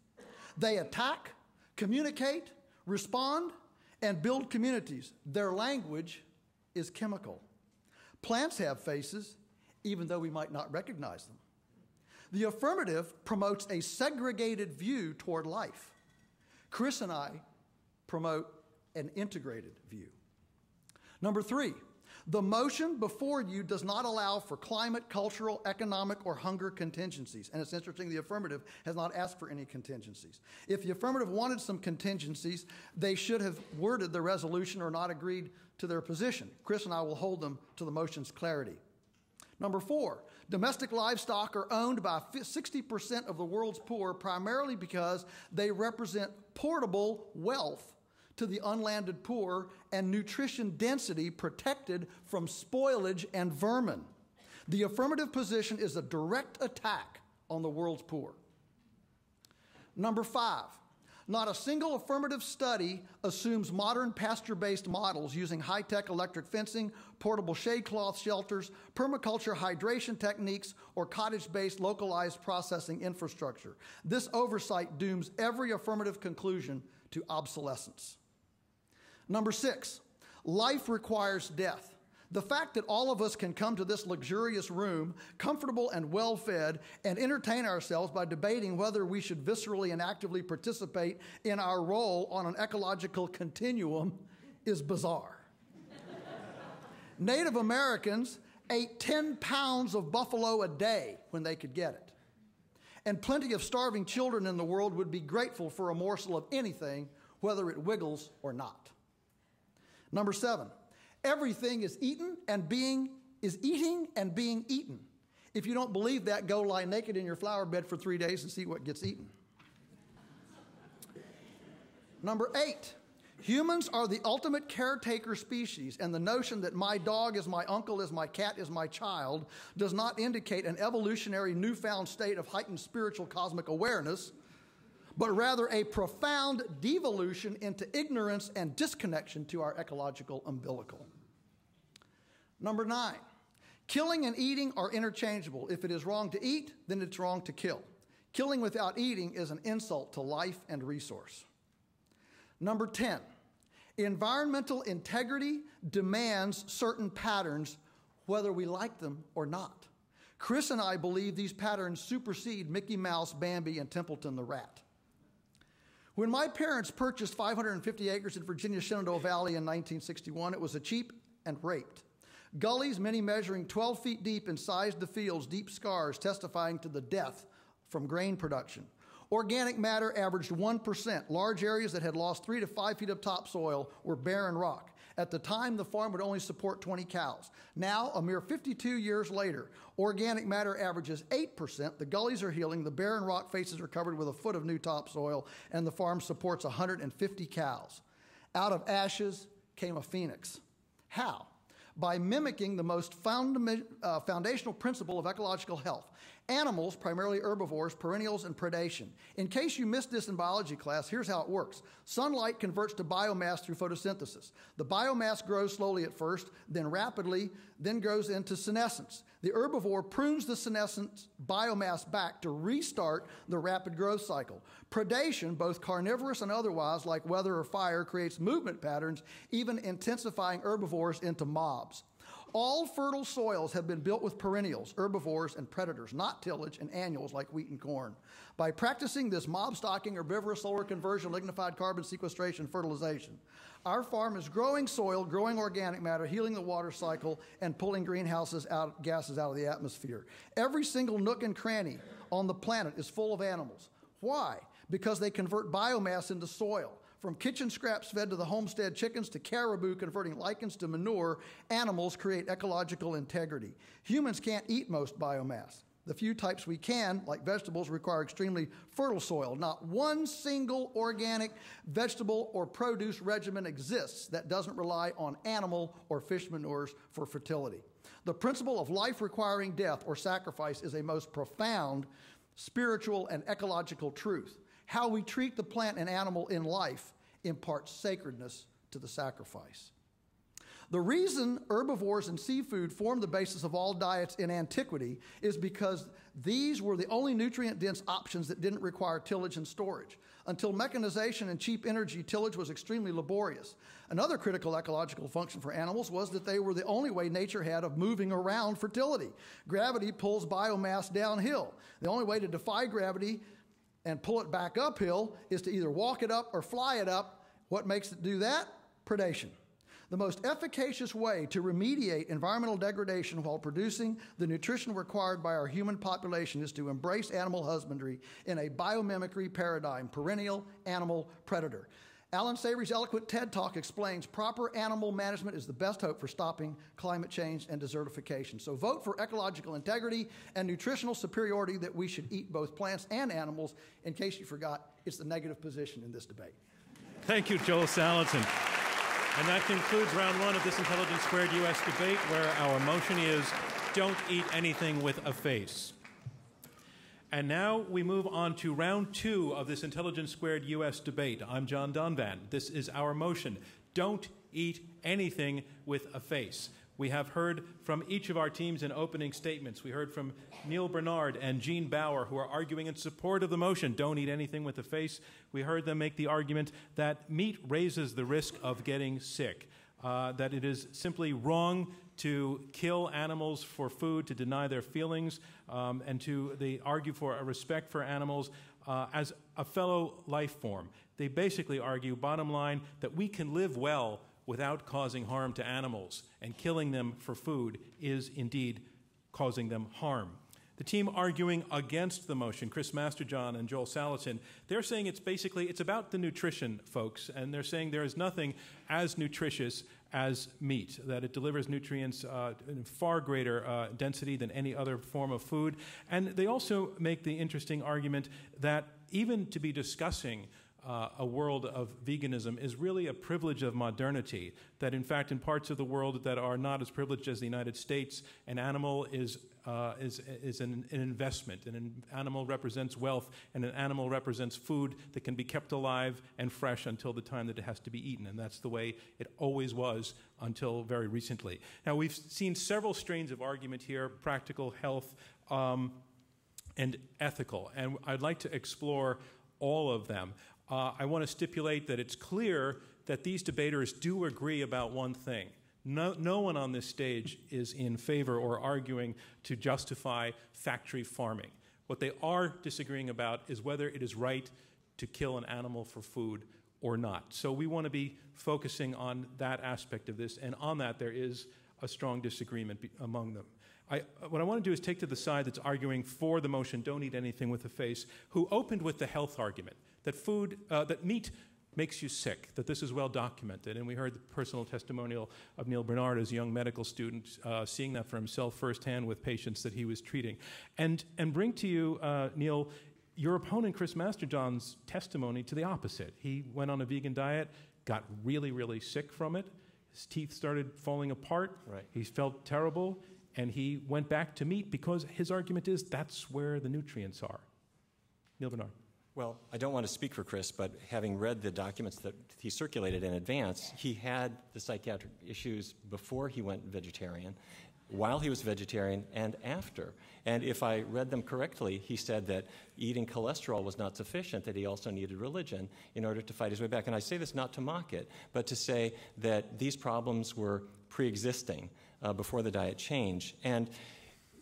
They attack, communicate, respond, and build communities. Their language is chemical. Plants have faces, even though we might not recognize them. The affirmative promotes a segregated view toward life. Chris and I promote an integrated view. Number three, the motion before you does not allow for climate, cultural, economic, or hunger contingencies. And it's interesting, the affirmative has not asked for any contingencies. If the affirmative wanted some contingencies, they should have worded the resolution or not agreed to their position. Chris and I will hold them to the motion's clarity. Number four, domestic livestock are owned by 60% of the world's poor primarily because they represent portable wealth to the unlanded poor and nutrition density protected from spoilage and vermin. The affirmative position is a direct attack on the world's poor. Number five, Not a single affirmative study assumes modern pasture based models using high tech electric fencing, portable shade cloth shelters, permaculture hydration techniques, or cottage based localized processing infrastructure. This oversight dooms every affirmative conclusion to obsolescence. Number six, life requires death. The fact that all of us can come to this luxurious room, comfortable and well fed, and entertain ourselves by debating whether we should viscerally and actively participate in our role on an ecological continuum is bizarre. Native Americans ate 10 pounds of buffalo a day when they could get it. And plenty of starving children in the world would be grateful for a morsel of anything, whether it wiggles or not. Number seven, Everything is eaten and being is eating and being eaten. If you don't believe that, go lie naked in your flower bed for three days and see what gets eaten. Number eight, humans are the ultimate caretaker species, and the notion that my dog is my uncle, is my cat is my child, does not indicate an evolutionary newfound state of heightened spiritual cosmic awareness but rather a profound devolution into ignorance and disconnection to our ecological umbilical. Number nine, killing and eating are interchangeable. If it is wrong to eat, then it's wrong to kill. Killing without eating is an insult to life and resource. Number 10, environmental integrity demands certain patterns, whether we like them or not. Chris and I believe these patterns supersede Mickey Mouse, Bambi, and Templeton the rat. When my parents purchased 550 acres in Virginia's Shenandoah Valley in 1961, it was a cheap and raped. Gullies, many measuring 12 feet deep, incised the fields, deep scars testifying to the death from grain production. Organic matter averaged 1%. Large areas that had lost three to five feet of topsoil were barren rock. At the time, the farm would only support 20 cows. Now, a mere 52 years later, organic matter averages 8%. The gullies are healing, the barren rock faces are covered with a foot of new topsoil, and the farm supports 150 cows. Out of ashes came a phoenix. How? By mimicking the most uh, foundational principle of ecological health animals, primarily herbivores, perennials, and predation. In case you missed this in biology class, here's how it works sunlight converts to biomass through photosynthesis. The biomass grows slowly at first, then rapidly, then goes into senescence. The herbivore prunes the senescent biomass back to restart the rapid growth cycle. Predation, both carnivorous and otherwise, like weather or fire, creates movement patterns, even intensifying herbivores into mobs. All fertile soils have been built with perennials, herbivores, and predators, not tillage and annuals like wheat and corn. By practicing this mob stocking, herbivorous solar conversion, lignified carbon sequestration, fertilization, our farm is growing soil, growing organic matter, healing the water cycle, and pulling greenhouses out, gases out of the atmosphere. Every single nook and cranny on the planet is full of animals. Why? Because they convert biomass into soil. From kitchen scraps fed to the homestead chickens to caribou converting lichens to manure, animals create ecological integrity. Humans can't eat most biomass. The few types we can, like vegetables, require extremely fertile soil. Not one single organic vegetable or produce regimen exists that doesn't rely on animal or fish manures for fertility. The principle of life requiring death or sacrifice is a most profound spiritual and ecological truth. How we treat the plant and animal in life imparts sacredness to the sacrifice. The reason herbivores and seafood formed the basis of all diets in antiquity is because these were the only nutrient dense options that didn't require tillage and storage. Until mechanization and cheap energy, tillage was extremely laborious. Another critical ecological function for animals was that they were the only way nature had of moving around fertility. Gravity pulls biomass downhill. The only way to defy gravity and pull it back uphill is to either walk it up or fly it up. What makes it do that? Predation. The most efficacious way to remediate environmental degradation while producing the nutrition required by our human population is to embrace animal husbandry in a biomimicry paradigm, perennial animal predator. Allan Savory's eloquent TED Talk explains proper animal management is the best hope for stopping climate change and desertification. So vote for ecological integrity and nutritional superiority that we should eat both plants and animals. In case you forgot, it's the negative position in this debate. Thank you, Joel Salatin. And that concludes round one of this Intelligence Squared US debate, where our motion is don't eat anything with a face. And now we move on to round two of this Intelligence Squared US debate. I'm John Donvan. This is our motion. Don't eat anything with a face. We have heard from each of our teams in opening statements. We heard from Neal Barnard and Gene Baur, who are arguing in support of the motion don't eat anything with a face. We heard them make the argument that meat raises the risk of getting sick, uh, that it is simply wrong to kill animals for food, to deny their feelings, um, and to they argue for a respect for animals uh, as a fellow life form. They basically argue, bottom line, that we can live well without causing harm to animals, and killing them for food is indeed causing them harm. The team arguing against the motion, Chris Masterjohn and Joel Salatin, they're saying it's basically it's about the nutrition, folks, and they're saying there is nothing as nutritious as meat, that it delivers nutrients uh, in far greater uh, density than any other form of food. And they also make the interesting argument that even to be discussing uh, a world of veganism is really a privilege of modernity. That, in fact, in parts of the world that are not as privileged as the United States, an animal is, uh, is, is an, an, investment. An animal represents wealth, and an animal represents food that can be kept alive and fresh until the time that it has to be eaten. And that's the way it always was until very recently. Now, we've seen several strains of argument here practical, health, um, and ethical. And I'd like to explore all of them. Uh, I want to stipulate that it's clear that these debaters do agree about one thing. No, no one on this stage is in favor or arguing to justify factory farming. What they are disagreeing about is whether it is right to kill an animal for food or not. So we want to be focusing on that aspect of this, and on that, there is a strong disagreement among them. I, what I want to do is take to the side that's arguing for the motion, don't eat anything with a face, who opened with the health argument that food, uh, that meat makes you sick, that this is well documented. And we heard the personal testimonial of Neal Barnard as a young medical student, uh, seeing that for himself firsthand with patients that he was treating. And, and bring to you, uh, Neal, your opponent, Chris Masterjohn's testimony to the opposite. He went on a vegan diet, got really, really sick from it. His teeth started falling apart. Right. He felt terrible, and he went back to meat because his argument is that's where the nutrients are. Neal Barnard. Well, I don't want to speak for Chris, but having read the documents that he circulated in advance, he had the psychiatric issues before he went vegetarian, while he was vegetarian, and after. And if I read them correctly, he said that eating cholesterol was not sufficient, that he also needed religion in order to fight his way back. And I say this not to mock it, but to say that these problems were pre existing uh, before the diet change. And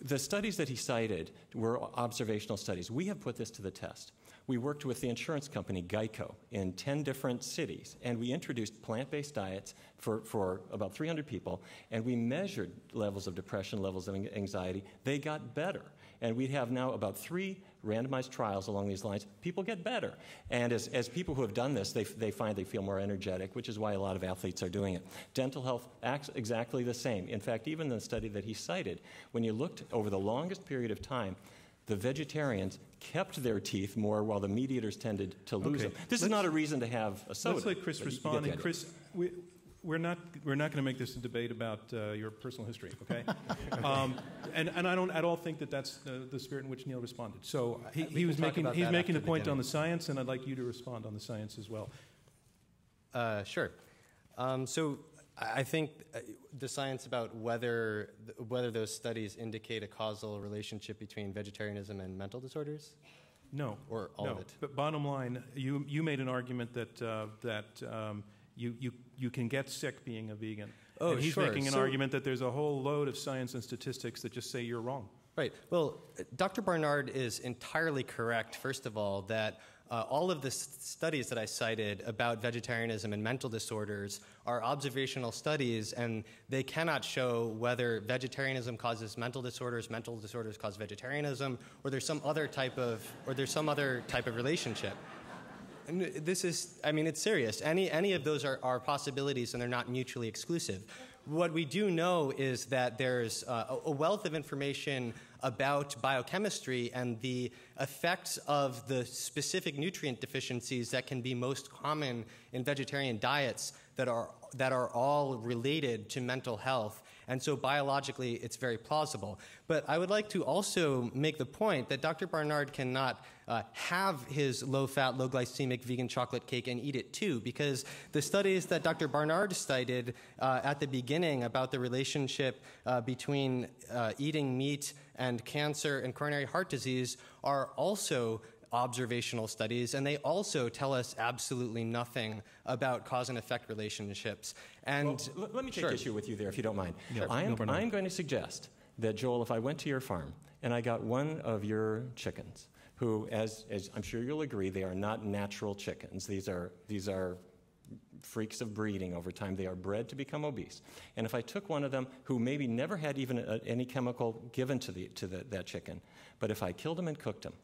the studies that he cited were observational studies. We have put this to the test we worked with the insurance company Geico in 10 different cities, and we introduced plant based diets for, for about 300 people, and we measured levels of depression, levels of anxiety. They got better. And we have now about three randomized trials along these lines. People get better. And as, as people who have done this, they, they find they feel more energetic, which is why a lot of athletes are doing it. Dental health acts exactly the same. In fact, even the study that he cited, when you looked over the longest period of time, the vegetarians kept their teeth more while the meat eaters tended to lose okay. them. This let's, is not a reason to have a soda. Let's let Chris respond. And Chris, we, we're not we're not going to make this a debate about uh, your personal history, okay? um, and and I don't at all think that that's the, the spirit in which Neal responded. So he, he was making he's making the point on the science, and I'd like you to respond on the science as well. Uh, sure. Um, so I think uh, the science about whether whether those studies indicate a causal relationship between vegetarianism and mental disorders. No, or all no. of it. But bottom line, you you made an argument that uh, that um, you you you can get sick being a vegan. Oh, and he's sure. making an so, argument that there's a whole load of science and statistics that just say you're wrong. Right. Well, Dr. Barnard is entirely correct. First of all, that uh, all of the studies that I cited about vegetarianism and mental disorders are observational studies, and they cannot show whether vegetarianism causes mental disorders, mental disorders cause vegetarianism, or there's some other type of or there's some other type of relationship. This is, I mean, it's serious. Any any of those are, are possibilities, and they're not mutually exclusive. What we do know is that there's uh, a wealth of information about biochemistry and the effects of the specific nutrient deficiencies that can be most common in vegetarian diets that are, that are all related to mental health. And so biologically, it's very plausible. But I would like to also make the point that Dr. Barnard cannot uh, have his low fat, low glycemic vegan chocolate cake and eat it too, because the studies that Dr. Barnard cited uh, at the beginning about the relationship uh, between uh, eating meat and cancer and coronary heart disease are also observational studies, and they also tell us absolutely nothing about cause and effect relationships. And well, let me take sure. issue with you there, if you don't mind. Sure. I'm, I'm going to suggest that, Joel, if I went to your farm and I got one of your chickens, who, as, as I'm sure you'll agree, they are not natural chickens. These are, these are freaks of breeding over time. They are bred to become obese. And if I took one of them who maybe never had even a, any chemical given to, the, to the, that chicken, but if I killed them and cooked them,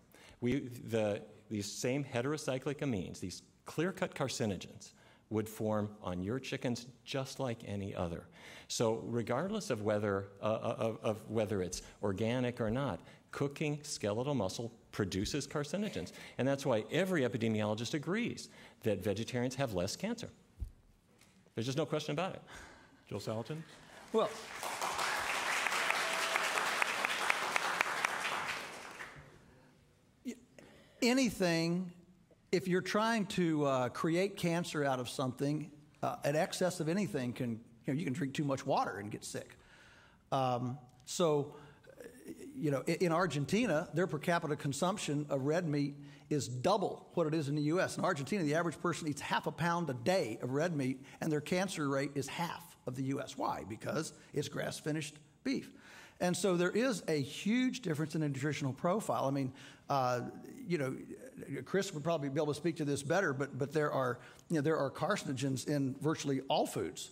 we, the, these same heterocyclic amines, these clear cut carcinogens, would form on your chickens just like any other. So, regardless of whether, uh, uh, of, of whether it's organic or not, cooking skeletal muscle produces carcinogens. And that's why every epidemiologist agrees that vegetarians have less cancer. There's just no question about it. Joel Salatin? Well, anything, if you're trying to uh, create cancer out of something, uh, an excess of anything can, you know, you can drink too much water and get sick. Um, so, you know, in Argentina, their per capita consumption of red meat is double what it is in the U.S. In Argentina, the average person eats half a pound a day of red meat, and their cancer rate is half of the U.S. Why? Because it's grass finished beef. And so there is a huge difference in the nutritional profile. I mean, uh, you know, Chris would probably be able to speak to this better, but, but there, are, you know, there are carcinogens in virtually all foods.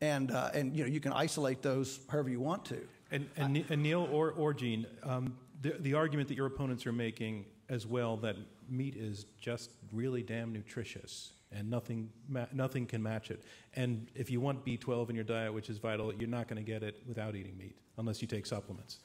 And, uh, and you know, you can isolate those however you want to. And, and, and Neal or, or Gene, um, the, the argument that your opponents are making as well that meat is just really damn nutritious and nothing, nothing can match it. And if you want B12 in your diet, which is vital, you're not going to get it without eating meat unless you take supplements.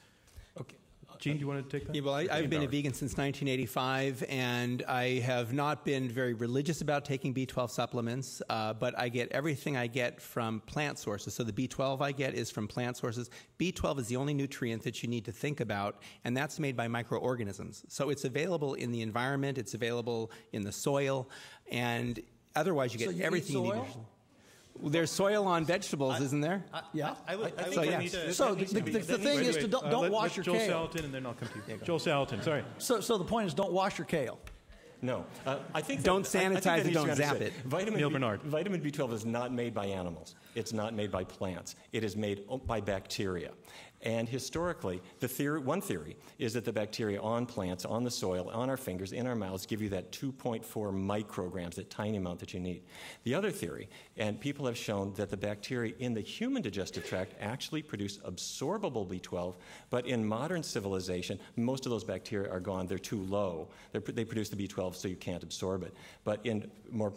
Gene, do you want to take that? Yeah, well, I, have been a vegan since 1985, and I have not been very religious about taking B12 supplements, uh, but I get everything I get from plant sources. So the B12 I get is from plant sources. B12 is the only nutrient that you need to think about, and that's made by microorganisms. So it's available in the environment, it's available in the soil, and otherwise you get so you everything you need. There's soil on vegetables, I, isn't there? I, yeah. I, I would, I so, yeah. to, so the, the, the, the thing wait, is wait, to don't, uh, don't let, wash let your Joel kale. Salatin, and then I'll come to you. Joel Salatin, sorry. So, so the point is don't wash your kale. No, uh, I think Don't that, I- I think sanitize it, don't zap it. Vitamin Neal B, Barnard. Vitamin B12 is not made by animals. It's not made by plants. It is made by bacteria. And historically, the theory, one theory is that the bacteria on plants, on the soil, on our fingers, in our mouths, give you that 2.4 micrograms, that tiny amount that you need. The other theory, and people have shown that the bacteria in the human digestive tract actually produce absorbable B12, but in modern civilization, most of those bacteria are gone. They're too low. They're, they produce the B12 so you can't absorb it. But in more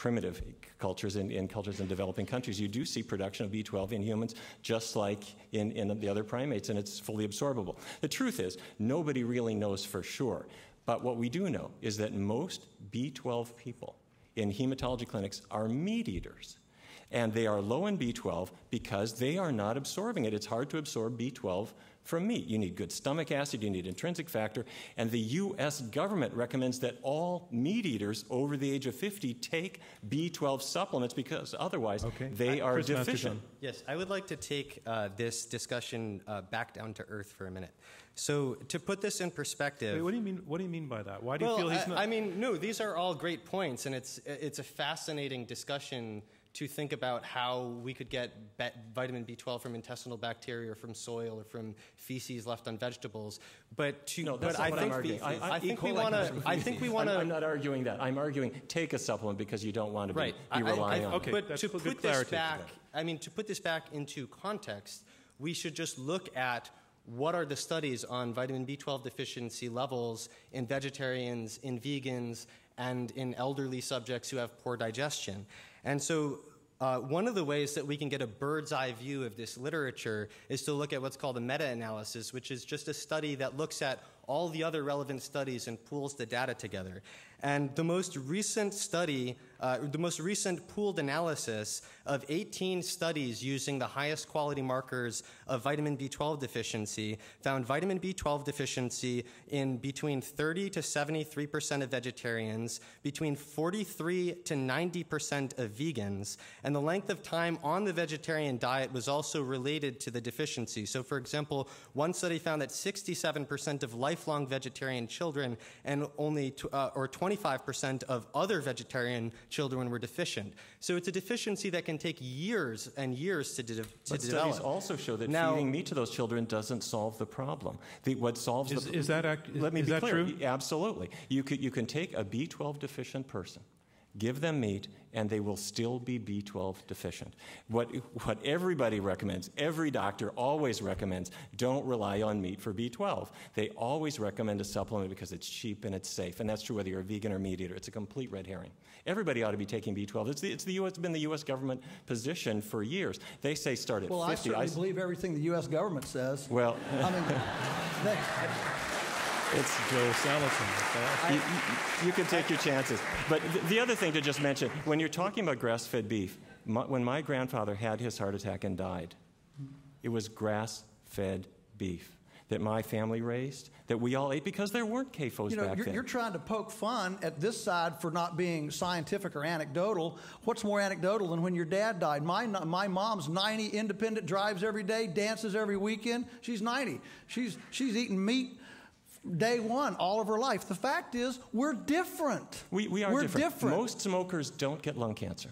primitive cultures in, in, cultures in developing countries, you do see production of B12 in humans just like in, in the other primates, and it's fully absorbable. The truth is, nobody really knows for sure. But what we do know is that most B12 people in hematology clinics are meat eaters. And they are low in B12 because they are not absorbing it. It's hard to absorb B12 from meat. You need good stomach acid, you need intrinsic factor, and the U.S. government recommends that all meat eaters over the age of 50 take B12 supplements because otherwise Okay. they Uh, are Chris deficient. Masterjohn. Yes, I would like to take uh, this discussion uh, back down to earth for a minute. So, to put this in perspective, Wait, what do you mean? What do you mean by that? Why do well, you feel he's I, not? I mean, no, these are all great points, and it's it's a fascinating discussion to think about how we could get ba- vitamin B12 from intestinal bacteria or from soil or from feces left on vegetables. But to No, that's but not I what think I'm arguing. I, I, I think we want to. I think we feces. want I'm, to. I'm not arguing that. I'm arguing take a supplement because you don't want to be, Right. be I- I- relying I- on Okay, it. But that's to good put this clarity. back, I mean, to put this back into context, we should just look at what are the studies on vitamin B12 deficiency levels in vegetarians, in vegans, and in elderly subjects who have poor digestion. And so Uh, one of the ways that we can get a bird's eye view of this literature is to look at what's called a meta analysis, which is just a study that looks at all the other relevant studies and pools the data together. And the most recent study, uh, the most recent pooled analysis of 18 studies using the highest quality markers of vitamin B12 deficiency found vitamin B12 deficiency in between 30 to 73% of vegetarians, between 43 to 90% of vegans, and the length of time on the vegetarian diet was also related to the deficiency. So, for example, one study found that 67% of lifelong vegetarian children and only uh, or 25% of other vegetarian children were deficient. So it's a deficiency that can take years and years to, de- to But develop. studies also show that Now- feeding meat to those children doesn't solve the problem. The, what solves Is- the is that act- let me is be that clear. true? Absolutely. You could you can take a B12 deficient person, give them meat, and they will still be B12 deficient. What what everybody recommends, every doctor always recommends, don't rely on meat for B12. They always recommend a supplement because it's cheap and it's safe, and that's true whether you're a vegan or meat eater. It's a complete red herring. Everybody ought to be taking B12. It's the, it's the US, been the U.S. government position for years. They say start at Well, I certainly s- believe everything the U.S. government says. well, I mean, they, It's Joe Salatin. you, you- you can take your chances. But th- the other thing to just mention when you're talking about grass fed beef, my, when my grandfather had his heart attack and died, it was grass fed beef that my family raised, that we all ate because there weren't CAFOs you know, back you're, then. you're trying to poke fun at this side for not being scientific or anecdotal. What's more anecdotal than when your dad died? My, my mom's 90, independent, drives every day, dances every weekend. She's 90. She's, she's eating meat day one all of her life. The fact is, we're different. we, we are we're different. Most smokers don't get lung cancer.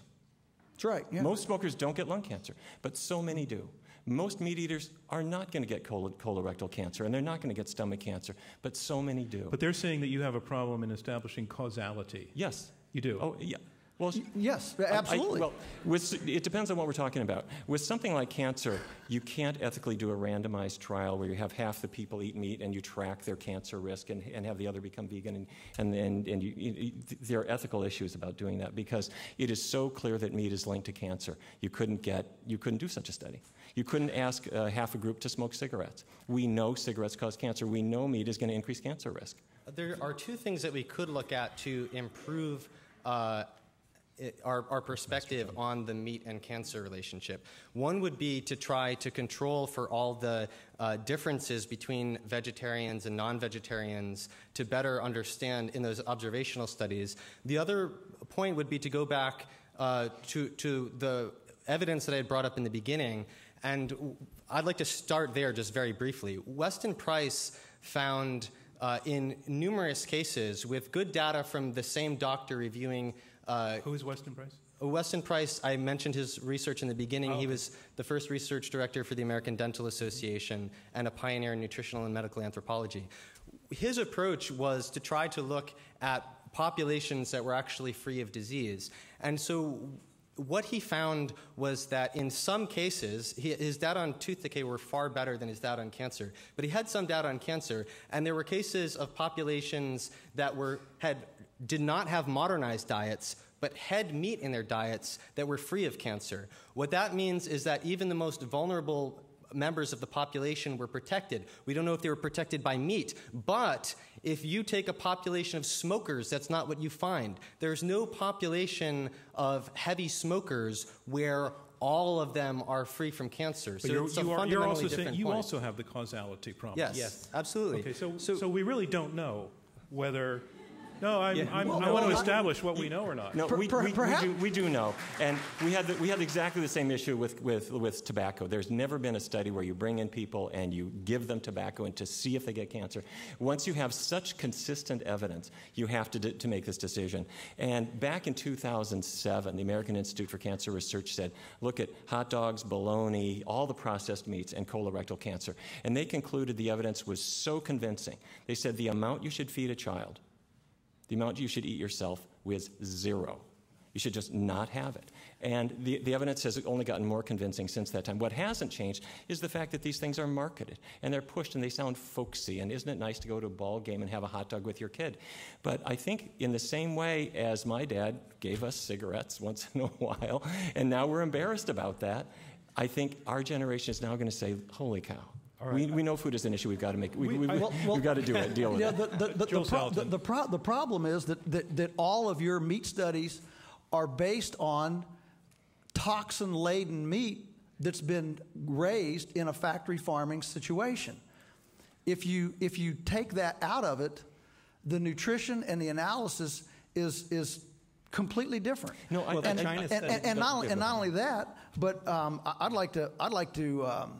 That's right. Yeah. Most smokers don't get lung cancer, but so many do. Most meat eaters are not going to get col- colorectal cancer, and they're not going to get stomach cancer, but so many do. But they're saying that you have a problem in establishing causality. yes. You do. Oh, yeah. Well, yes, I- I- absolutely. well, with, it depends on what we're talking about. With something like cancer, you can't ethically do a randomized trial where you have half the people eat meat and you track their cancer risk and, and have the other become vegan. And, and, and, and you, you, there are ethical issues about doing that because it is so clear that meat is linked to cancer. You couldn't, get, you couldn't do such a study. You couldn't ask uh, half a group to smoke cigarettes. We know cigarettes cause cancer. We know meat is going to increase cancer risk. There are two things that we could look at to improve uh, our, our perspective on the meat and cancer relationship. One would be to try to control for all the uh, differences between vegetarians and non vegetarians to better understand in those observational studies. The other point would be to go back uh, to, to the evidence that I had brought up in the beginning. And I'd like to start there just very briefly. Weston Price found uh, in numerous cases with good data from the same doctor reviewing. Uh, Who is Weston Price? Weston Price, I mentioned his research in the beginning. Oh, He was the first research director for the American Dental Association and a pioneer in nutritional and medical anthropology. His approach was to try to look at populations that were actually free of disease. And so what he found was that in some cases, he, his data on tooth decay were far better than his data on cancer. But he had some data on cancer, and there were cases of populations that were, had, did not have modernized diets, but had meat in their diets that were free of cancer. What that means is that even the most vulnerable members of the population were protected. We don't know if they were protected by meat, but if you take a population of smokers, that's not what you find. There's no population of heavy smokers where all of them are free from cancer. But so you're, it's a you are, fundamentally you're also saying you point. also have the causality problem. yes, absolutely. Okay, so, so, we really don't know whether. No, I'm, Yeah. I'm, Well, I want to establish what we know or not. No, Per- we, per- we, we, perhaps- do, we do know. And we had, the, we had exactly the same issue with, with, with tobacco. There's never been a study where you bring in people and you give them tobacco and to see if they get cancer. Once you have such consistent evidence, you have to, d- to make this decision. And back in 2007, the American Institute for Cancer Research said, look at hot dogs, bologna, all the processed meats, and colorectal cancer. And they concluded the evidence was so convincing. They said the amount you should feed a child the amount you should eat yourself was zero. You should just not have it. And the, the evidence has only gotten more convincing since that time. What hasn't changed is the fact that these things are marketed and they're pushed and they sound folksy. And isn't it nice to go to a ball game and have a hot dog with your kid? But I think, in the same way as my dad gave us cigarettes once in a while, and now we're embarrassed about that, I think our generation is now going to say, holy cow. Right. We, we know food is an issue. We've got to make. We, we, have well, well, got to do it. Deal with yeah, it. The, the, the, the, pro, the, the, pro, the problem is that, that, that all of your meat studies are based on toxin laden meat that's been raised in a factory farming situation. If you, if you take that out of it, the nutrition and the analysis is, is completely different. No, I, well, and, China and, and, and, not only, and not only that, but um, I'd like to, I'd like to um,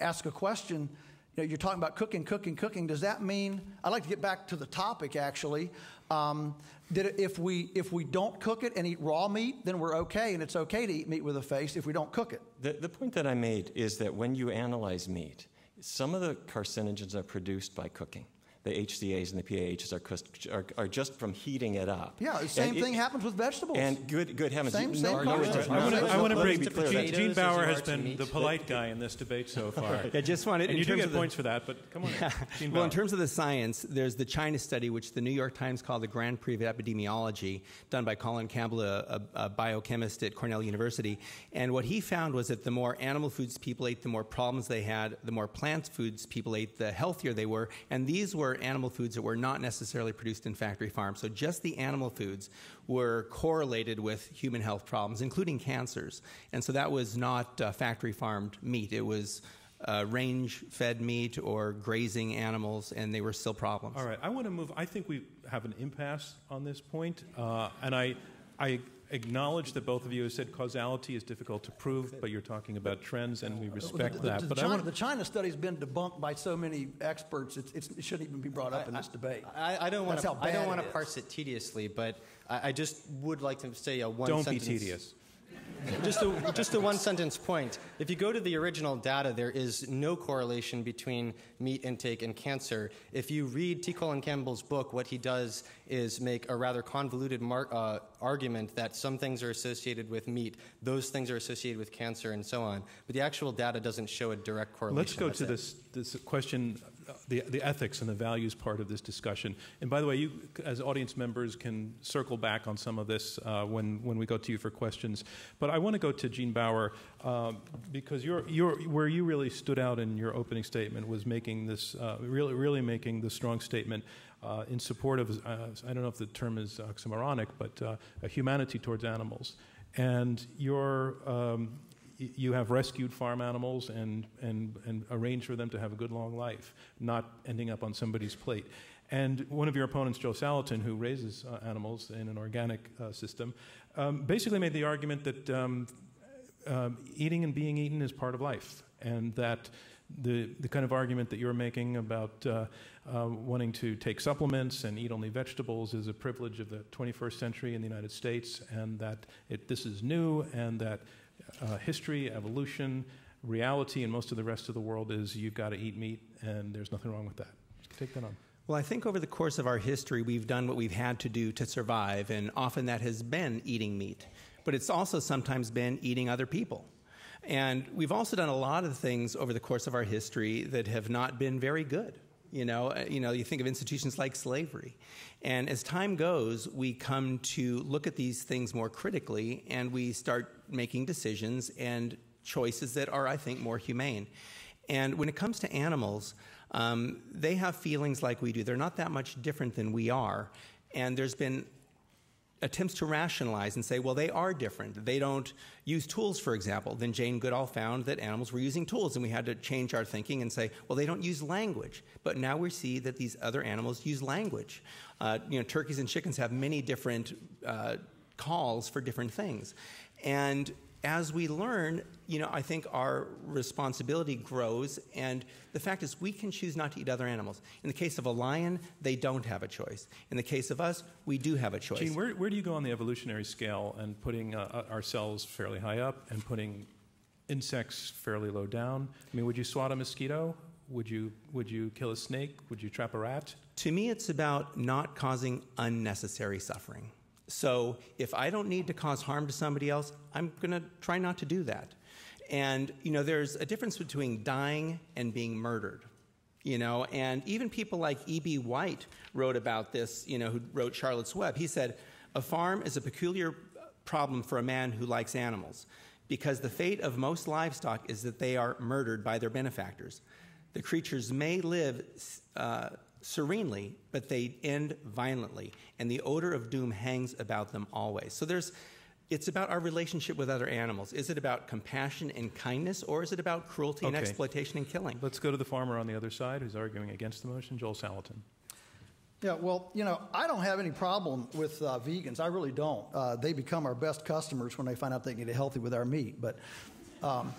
ask a question. You know, you're talking about cooking, cooking, cooking. Does that mean? I'd like to get back to the topic actually. Um, that if we if we don't cook it and eat raw meat, then we're okay, and it's okay to eat meat with a face if we don't cook it. The, the point that I made is that when you analyze meat, some of the carcinogens are produced by cooking the HCAs and the PAHs are, are, are, just from heating it up. Yeah, the same and thing it, happens with vegetables. And good, good heavens. Same, same no, no, I want to bring Gene, Gene Baur has been the polite guy in this debate so far. I just wanted, and you do get the, points for that, but come on. Gene well, in terms of the science, there's the China study, which the New York Times called the Grand Prix of Epidemiology, done by Colin Campbell, a, a, a biochemist at Cornell University. And what he found was that the more animal foods people ate, the more problems they had. The more plant foods people ate, the healthier they were. And these were animal foods that were not necessarily produced in factory farms. So just the animal foods were correlated with human health problems, including cancers. And so that was not uh, factory farmed meat. It was uh, range fed meat or grazing animals, and they were still problems. All right, I want to move. I think we have an impasse on this point, uh, and I, I acknowledge that both of you have said causality is difficult to prove, but you're talking about trends, and we respect the, the, that. The but China, want the China study's been debunked by so many experts; it's, it's, it shouldn't even be brought up I, in this debate. I, I don't want to. I don't want to parse it tediously, but I, I, just would like to say a one. Don't sentence. be tedious just a just a one sentence point. If you go to the original data, there is no correlation between meat intake and cancer. If you read T. Colin Campbell's book, what he does is make a rather convoluted uh, argument that some things are associated with meat, those things are associated with cancer, and so on. But the actual data doesn't show a direct correlation. Let's go to this, this question the, the ethics and the values part of this discussion. And by the way, you, as audience members, can circle back on some of this uh, when, when we go to you for questions. But I want to go to Gene Baur uh, because you're, you're, where you really stood out in your opening statement was making this, uh, really, really making the strong statement uh, in support of, uh, I don't know if the term is oxymoronic, but uh, a humanity towards animals. And your um, you have rescued farm animals and, and, and arrange for them to have a good long life, not ending up on somebody's plate. And one of your opponents, Joe Salatin, who raises uh, animals in an organic uh, system, um, basically made the argument that um, uh, eating and being eaten is part of life, and that the, the kind of argument that you're making about uh, uh, wanting to take supplements and eat only vegetables is a privilege of the 21st century in the United States, and that it, this is new, and that uh, history, evolution, reality, and most of the rest of the world is you've got to eat meat, and there's nothing wrong with that. Take that on. Well, I think over the course of our history, we've done what we've had to do to survive, and often that has been eating meat. But it's also sometimes been eating other people. And we've also done a lot of things over the course of our history that have not been very good. You know, uh, you know, you think of institutions like slavery. And as time goes, we come to look at these things more critically and we start making decisions and choices that are, I think, more humane. And when it comes to animals, um, they have feelings like we do. They're not that much different than we are. And there's been attempts to rationalize and say, well, they are different. They don't use tools, for example. Then Jane Goodall found that animals were using tools, and we had to change our thinking and say, well, they don't use language. But now we see that these other animals use language. Uh, you know, turkeys and chickens have many different uh, calls for different things. And as we learn, you know, I think our responsibility grows, and the fact is we can choose not to eat other animals. In the case of a lion, they don't have a choice. In the case of us, we do have a choice. Gene, where, where do you go on the evolutionary scale and putting uh, uh ourselves fairly high up and putting insects fairly low down? I mean, would you swat a mosquito? Would you, would you kill a snake? Would you trap a rat? To me, it's about not causing unnecessary suffering. So if I don't need to cause harm to somebody else, I'm going to try not to do that. And, you know, there's a difference between dying and being murdered. You know, and even people like E.B. White wrote about this, you know, who wrote Charlotte's Web. He said, A farm is a peculiar problem for a man who likes animals because the fate of most livestock is that they are murdered by their benefactors. The creatures may live uh, serenely, but they end violently, and the odor of doom hangs about them always. So there's it's about our relationship with other animals. Is it about compassion and kindness, or is it about cruelty and exploitation and killing? Let's go to the farmer on the other side who's arguing against the motion, Joel Salatin. Yeah, well, you know, I don't have any problem with uh, vegans. I really don't. Uh, they become our best customers when they find out they can get healthy with our meat. But um,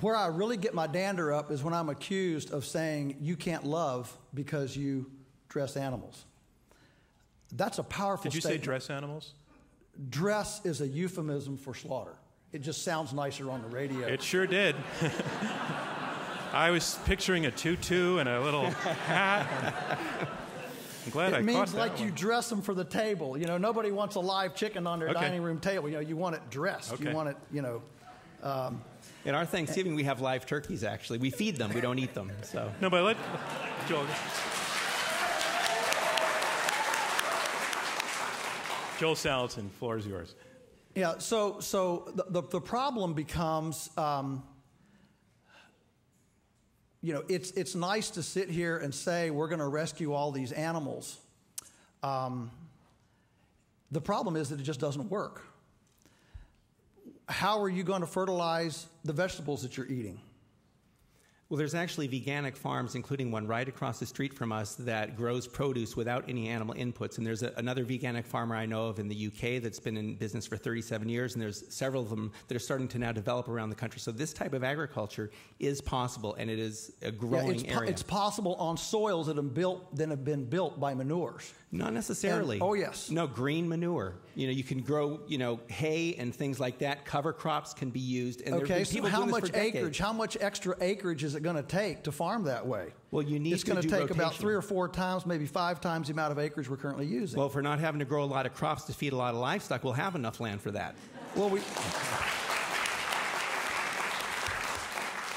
where I really get my dander up is when I'm accused of saying you can't love because you dress animals. That's a powerful Did you say statement. dress animals? Dress is a euphemism for slaughter. It just sounds nicer on the radio. It sure did. I was picturing a tutu and a little hat. I'm glad it I means like you one. dress them for the table. You know, nobody wants a live chicken on their Okay. dining room table. You know, you want it dressed. Okay. You want it, you know. Um, In our Thanksgiving, we have live turkeys, actually. We feed them, we don't eat them. So. No, but let Joel. Joel Salatin, floor is yours. Yeah, so so the, the, the problem becomes, um, you know, it's it's nice to sit here and say we're going to rescue all these animals. Um, the problem is that it just doesn't work. How are you going to fertilize the vegetables that you're eating? Well, there's actually veganic farms, including one right across the street from us, that grows produce without any animal inputs. And there's a, another veganic farmer I know of in the UK that's been in business for 37 years, and there's several of them that are starting to now develop around the country. So this type of agriculture is possible, and it is a Yeah, growing it's, po- area. it's possible on soils that have built that have been built by manures. Not necessarily. And- oh, yes. No, green manure. You know, you can grow, you know, hay and things like that. Cover crops can be used. And Okay, so how much decades. acreage? How much extra acreage is it going to take to farm that way? Well, you need It's going to take about three or four times, maybe five times the amount of acreage we're currently using. Well, if we're not having to grow a lot of crops to feed a lot of livestock, we'll have enough land for that. Well, we.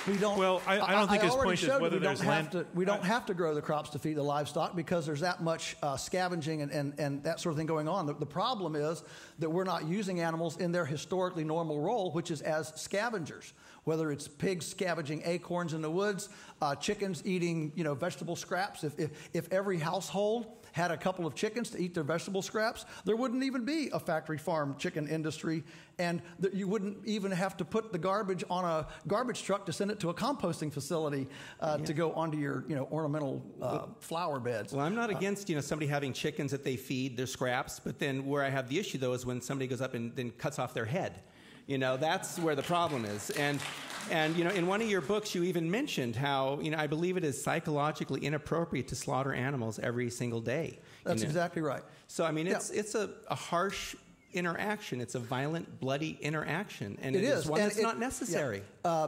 We don't. Well, I- I don't think his already point is whether we don't there's have land- to. We don't have to grow the crops to feed the livestock because there's that much uh, scavenging and, and, and that sort of thing going on. The, the problem is that we're not using animals in their historically normal role, which is as scavengers. Whether it's pigs scavenging acorns in the woods, uh, chickens eating you know vegetable scraps. If, if if every household had a couple of chickens to eat their vegetable scraps, there wouldn't even be a factory farm chicken industry, and you wouldn't even have to put the garbage on a garbage truck to send it to a composting facility uh, to go onto your you know ornamental uh, flower beds. Well, I'm not against you know somebody having chickens that they feed their scraps, but then where I have the issue though is when somebody goes up and then cuts off their head. You know, that's where the problem is. And and you know, in one of your books, you even mentioned how you know I believe it is psychologically inappropriate to slaughter animals every single day. That's You know? exactly right. So I mean, Yeah. it's it's a, a harsh interaction. It's a violent, bloody interaction, and It it is one and that's it- not necessary. yeah. Uh,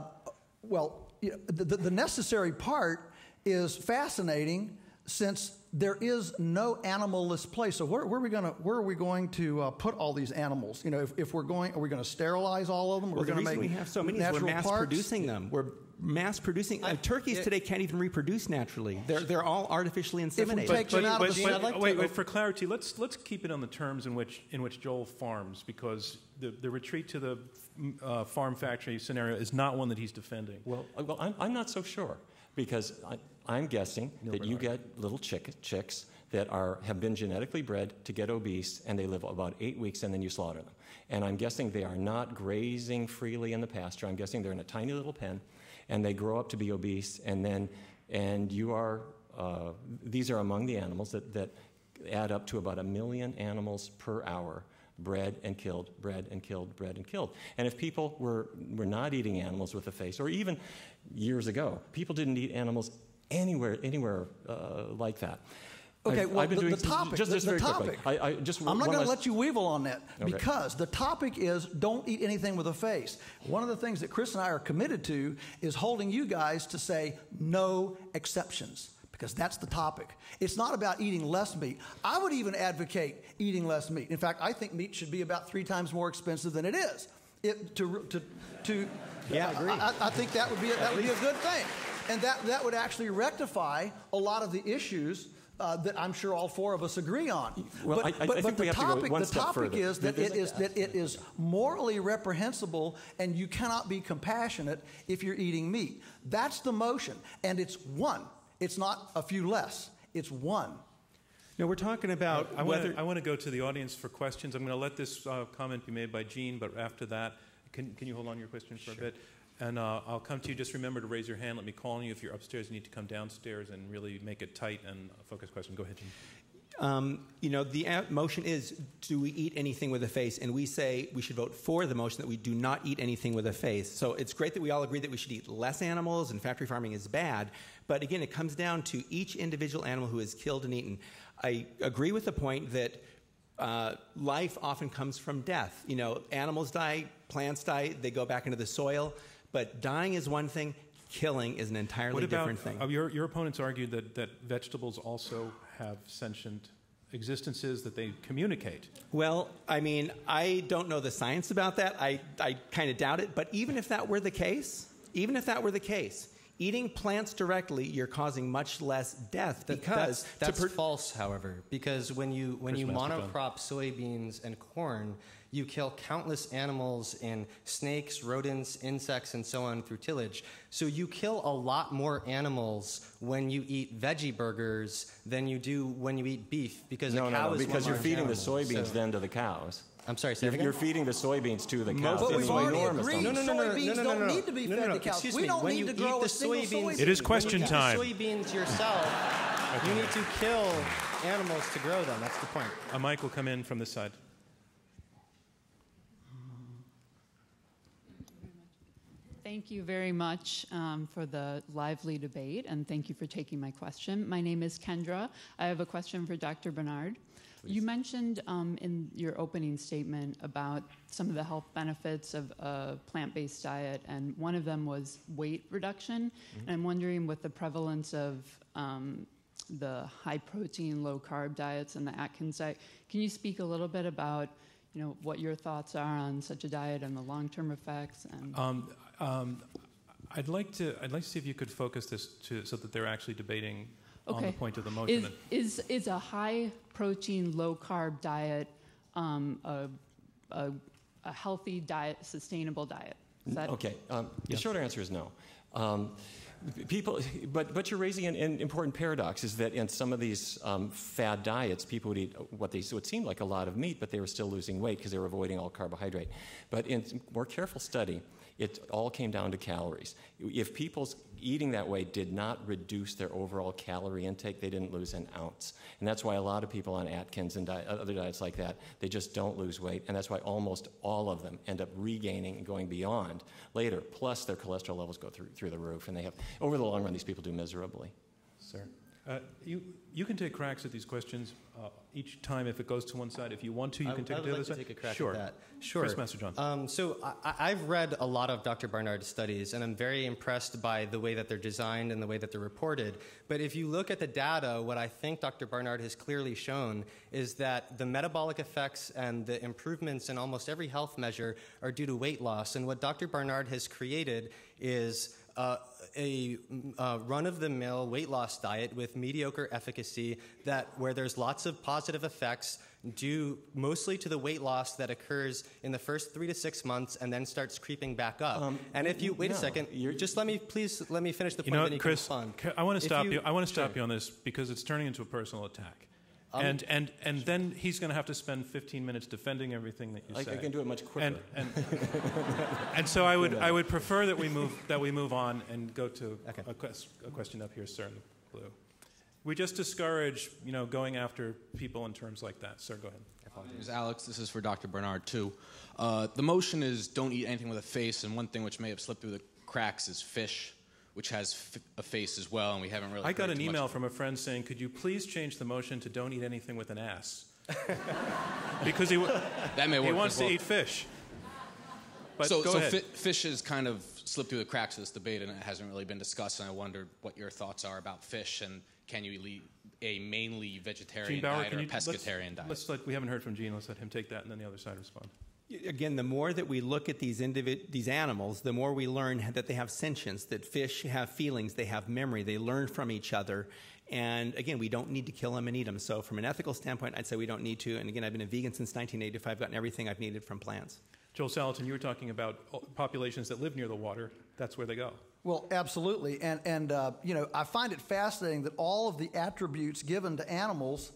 well, you know, the, the, the necessary part is fascinating since there is no animalless place. So where, where are we going to where are we going to uh, put all these animals? You know, if, if we're going, are we going to sterilize all of them? Well, we're the going to make we have so many is we're mass parts? producing them. We're mass producing. uh, turkeys today can't even reproduce naturally. They're they're all artificially inseminated. take them out of but, the- but- I'd like to- wait, wait, for clarity, let's let's keep it on the terms in which in which Joel farms, because the, the retreat to the uh, farm factory scenario is not one that he's defending. Well, uh, well I'm, I'm not so sure because I, I'm guessing that you get little chick, chicks that are, have been genetically bred to get obese and they live about eight weeks and then you slaughter them. And I'm guessing they are not grazing freely in the pasture. I'm guessing they're in a tiny little pen and they grow up to be obese and then, and you are, uh, these are among the animals that, that add up to about a million animals per hour bred and killed, bred and killed, bred and killed. And if people were, were not eating animals with a face, or even years ago, people didn't eat animals anywhere, anywhere uh, like that. Okay, I've- well, I've been the, doing the topic. Just, the, just the very topic. I, I just I'm not going to let you weevil on that Okay. because the topic is don't eat anything with a face. One of the things that Chris and I are committed to is holding you guys to say no exceptions. because that's the topic. It's not about eating less meat. I would even advocate eating less meat. In fact, I think meat should be about three times more expensive than it is. It, to, to, to, Yeah, I agree. I, I think that would be a, that would be a good thing, and that that would actually rectify a lot of the issues. Uh, that I'm sure all four of us agree on. Well, but, I- I- but, I but think the we have to go topic, one the step topic further. is that it is that it is morally reprehensible, and you cannot be compassionate if you're eating meat. That's the motion, and it's one. It's not a few less. It's one. Now we're talking about I whether. want, to, I want to go to the audience for questions. I'm going to let this uh, comment be made by Gene, but after that, can, can you hold on your question for a bit? And uh, I'll come to you. Just remember to raise your hand. Let me call on you. If you're upstairs, you need to come downstairs and really make it tight and a focus question. Go ahead, Gene. Um, you know, the motion is do we eat anything with a face? And we say we should vote for the motion that we do not eat anything with a face. So it's great that we all agree that we should eat less animals and factory farming is bad. But again, it comes down to each individual animal who is killed and eaten. I agree with the point that uh, life often comes from death. You know, animals die, plants die, they go back into the soil. But dying is one thing, killing is an entirely What about different thing. uh, your, your opponents argued that, that vegetables also have sentient existences that they communicate. Well, I mean, I don't know the science about that. I, I kind of doubt it. But even if that were the case, even if that were the case, eating plants directly, you're causing much less death That- because that's, that's per- false, however, because when you when Chris you monocrop soybeans and corn, you kill countless animals in snakes, rodents, insects, and so on through tillage. So you kill a lot more animals when you eat veggie burgers than you do when you eat beef, because No, a no, cow no, is because you're large feeding the soybeans So- then to the cows. I'm sorry, say You're, you're feeding the soybeans to the cows. But we've already enormous agreed number. No, no, no, no, soybeans no, no, don't no, no. need to be No, no, fed no, to cows. excuse We don't need to eat grow the a single soybeans, soybean. It is when question you eat the time. soybeans yourself, you need to kill animals to grow them. That's the point. A mic will come in from this side. Thank you very much um, for the lively debate, and thank you for taking my question. My name is Kendra. I have a question for Dr. Barnard. You mentioned um, in your opening statement about some of the health benefits of a plant based diet, and one of them was weight reduction. And I'm wondering, with the prevalence of um, the high protein, low carb diets and the Atkins diet, can you speak a little bit about you know, what your thoughts are on such a diet and the long term effects? And Um, um, I'd like to. I'd like to see if you could focus this to, so that they're actually debating on the point of the motion. Is, is, is a high protein, low carb diet um, a, a, a healthy diet, sustainable diet? That Okay. Um, The short answer is no. Um, people, but, but you're raising an, an important paradox is that in some of these um, fad diets, people would eat what they what seemed like a lot of meat, but they were still losing weight because they were avoiding all carbohydrate. But in more careful study, it all came down to calories. If people's eating that way did not reduce their overall calorie intake, they didn't lose an ounce. And that's why a lot of people on Atkins and di- other diets like that, they just don't lose weight. And that's why almost all of them end up regaining and going beyond later. Plus, their cholesterol levels go through, through the roof. And they have, over the long run, these people do miserably. Sir. Uh, you, you can take cracks at these questions uh, each time if it goes to one side. If you want to, you I- can take I it would like other to side. take a crack sure. at that. Sure. Chris Masterjohn. Um, so I, I've read a lot of Dr. Barnard's studies, and I'm very impressed by the way that they're designed and the way that they're reported. But if you look at the data, what I think Dr. Barnard has clearly shown is that the metabolic effects and the improvements in almost every health measure are due to weight loss. And what Dr. Barnard has created is uh, a uh, run-of-the-mill weight loss diet with mediocre efficacy that where there's lots of positive effects due mostly to the weight loss that occurs in the first three to six months and then starts creeping back up. Um, and if you wait no, a second, you're- just let me please let me finish the you point. know then you Chris? can respond. want to If stop you. I want to stop sure. you on this because it's turning into a personal attack. Um, and, and, and then he's going to have to spend 15 minutes defending everything that you I, say. I can do it much quicker. and, and, and so I would, I would prefer that we move, that we move on and go to Okay. a, quest, a question up here, sir, in the blue. We just discourage, you know, going after people in terms like that. Sir, go ahead. This is Alex. This is for Dr. Barnard, too. Uh, the motion is don't eat anything with a face, and one thing which may have slipped through the cracks is fish, which has f- a face as well, and we haven't really. I got an email from a friend saying, "Could you please change the motion to don't eat anything with an ass?" because he, w- That may work. he wants well. to eat fish. But so, so fi- fish has kind of slipped through the cracks of this debate, and it hasn't really been discussed. And I wondered what your thoughts are about fish, and can you eat a mainly vegetarian Baur, diet or you pescatarian diet? Let's let, we haven't heard from Gene. Let's let him take that, and then the other side respond. Again, the more that we look at these individ- these animals, the more we learn that they have sentience, that fish have feelings, they have memory, they learn from each other. And again, we don't need to kill them and eat them. So, from an ethical standpoint, I'd say we don't need to. And again, I've been a vegan since 1985. I've gotten everything I've needed from plants. Joel Salatin, you were talking about uh, populations that live near the water. That's where they go. Well, absolutely, and and uh, you know I find it fascinating that all of the attributes given to animals,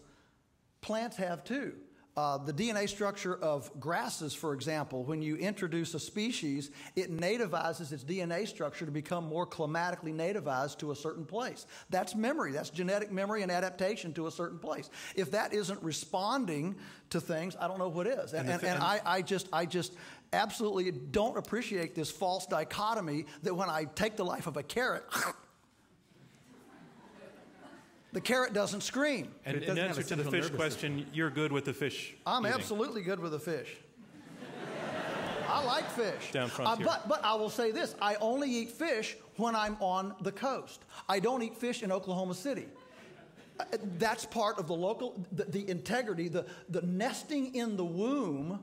plants have too. Uh, the DNA structure of grasses, for example, when you introduce a species, it nativizes its DNA structure to become more climatically nativized to a certain place. That's memory. That's genetic memory and adaptation to a certain place. If that isn't responding to things, I don't know what is. And, and, and, and I, I just, I just absolutely don't appreciate this false dichotomy that when I take the life of a carrot, the carrot doesn't scream. And in answer to the fish question, you're good with the fish. I'm eating. absolutely good with the fish. I like fish. Down front uh, here. but, but I will say this I only eat fish when I'm on the coast. I don't eat fish in Oklahoma City. Uh, That's part of the local, the, the integrity, the, the nesting in the womb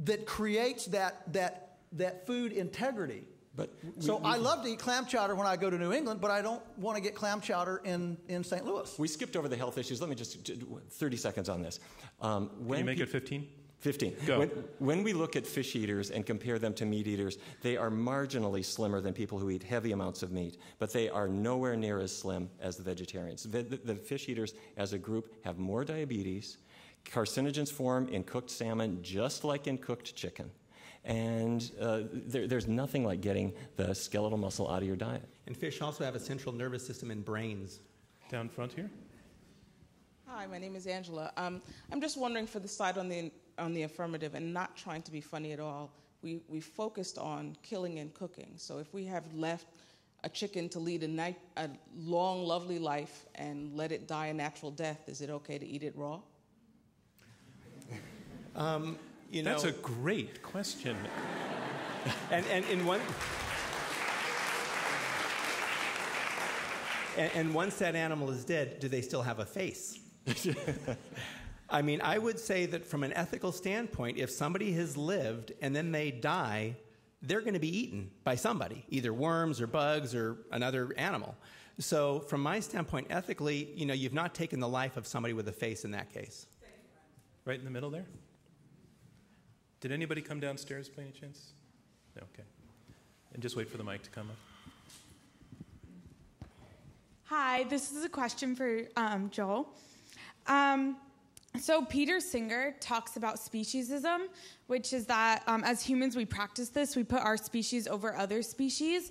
that creates that, that, that food integrity. But so I love to eat clam chowder when I go to New England, but I don't want to get clam chowder in, in St. Louis. We skipped over the health issues. Let me just, 30 seconds on this. Um, Can you make it 15? 15. Go. When, when we look at fish eaters and compare them to meat eaters, they are marginally slimmer than people who eat heavy amounts of meat, but they are nowhere near as slim as the vegetarians. The, the, the fish eaters as a group have more diabetes. Carcinogens form in cooked salmon just like in cooked chicken. And uh, there, there's nothing like getting the skeletal muscle out of your diet. And fish also have a central nervous system and brains. Down front here. Hi, my name is Angela. Um, I'm just wondering for the side on the on the affirmative, and not trying to be funny at all. We we focused on killing and cooking. So if we have left a chicken to lead a, night, a long, lovely life and let it die a natural death, is it okay to eat it raw? Um, you know, That's a great question. and, and in one. And, and once that animal is dead, do they still have a face? I mean, I would say that from an ethical standpoint, if somebody has lived and then they die, they're going to be eaten by somebody, either worms or bugs or another animal. So, from my standpoint, ethically, you know, you've not taken the life of somebody with a face in that case. Right in the middle there? Did anybody come downstairs by any chance? No, okay. And just wait for the mic to come up. Hi, this is a question for um, Joel. Um, so, Peter Singer talks about speciesism, which is that um, as humans, we practice this, we put our species over other species.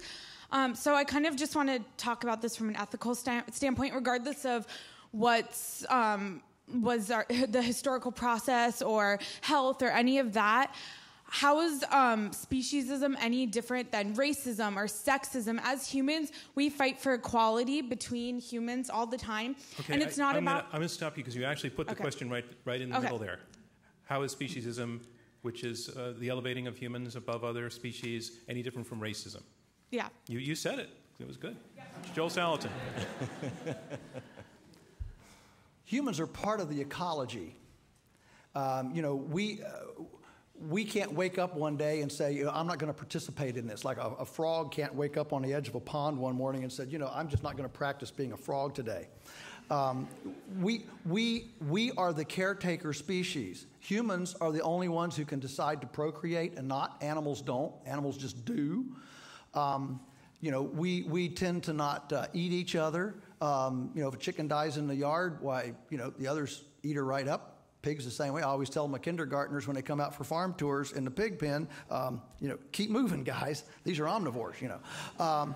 Um, so, I kind of just want to talk about this from an ethical sta- standpoint, regardless of what's. Um, was our, the historical process or health or any of that how is um, speciesism any different than racism or sexism? As humans, we fight for equality between humans all the time, Okay, and it's not I'm about. Gonna, I'm going to stop you because you actually put the Okay. question right, right in the Okay. middle there. How is speciesism, which is uh, the elevating of humans above other species, any different from racism? yeah. You, you said it. It was good. Joel Salatin. humans are part of the ecology. Um, you know, we, uh, we can't wake up one day and say, you know, I'm not going to participate in this. Like a, a frog can't wake up on the edge of a pond one morning and said, you know, I'm just not going to practice being a frog today. Um, we, we, we are the caretaker species. Humans are the only ones who can decide to procreate and not. Animals don't. Animals just do. Um, you know, we, we tend to not uh, eat each other. Um, you know, if a chicken dies in the yard, why, you know, the others eat her right up. Pigs the same way. I always tell my kindergartners when they come out for farm tours in the pig pen, um, you know, keep moving, guys. These are omnivores, you know. Um,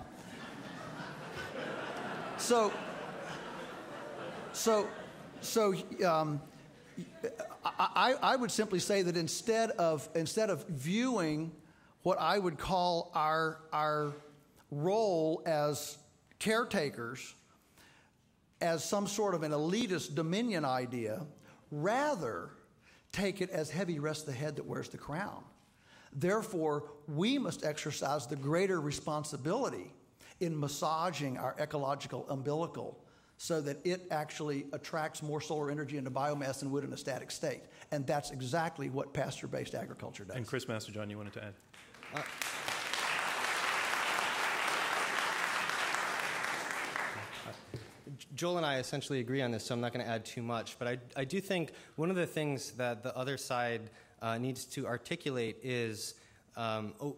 so, so, so um, I, I would simply say that instead of instead of viewing what I would call our our role as caretakers as some sort of an elitist dominion idea, rather take it as heavy rests the head that wears the crown. Therefore, we must exercise the greater responsibility in massaging our ecological umbilical so that it actually attracts more solar energy into biomass than would in a static state. And that's exactly what pasture based agriculture does. And Chris Masterjohn, you wanted to add? Uh, Joel and I essentially agree on this, so I'm not going to add too much. But I, I do think one of the things that the other side uh, needs to articulate is um, a,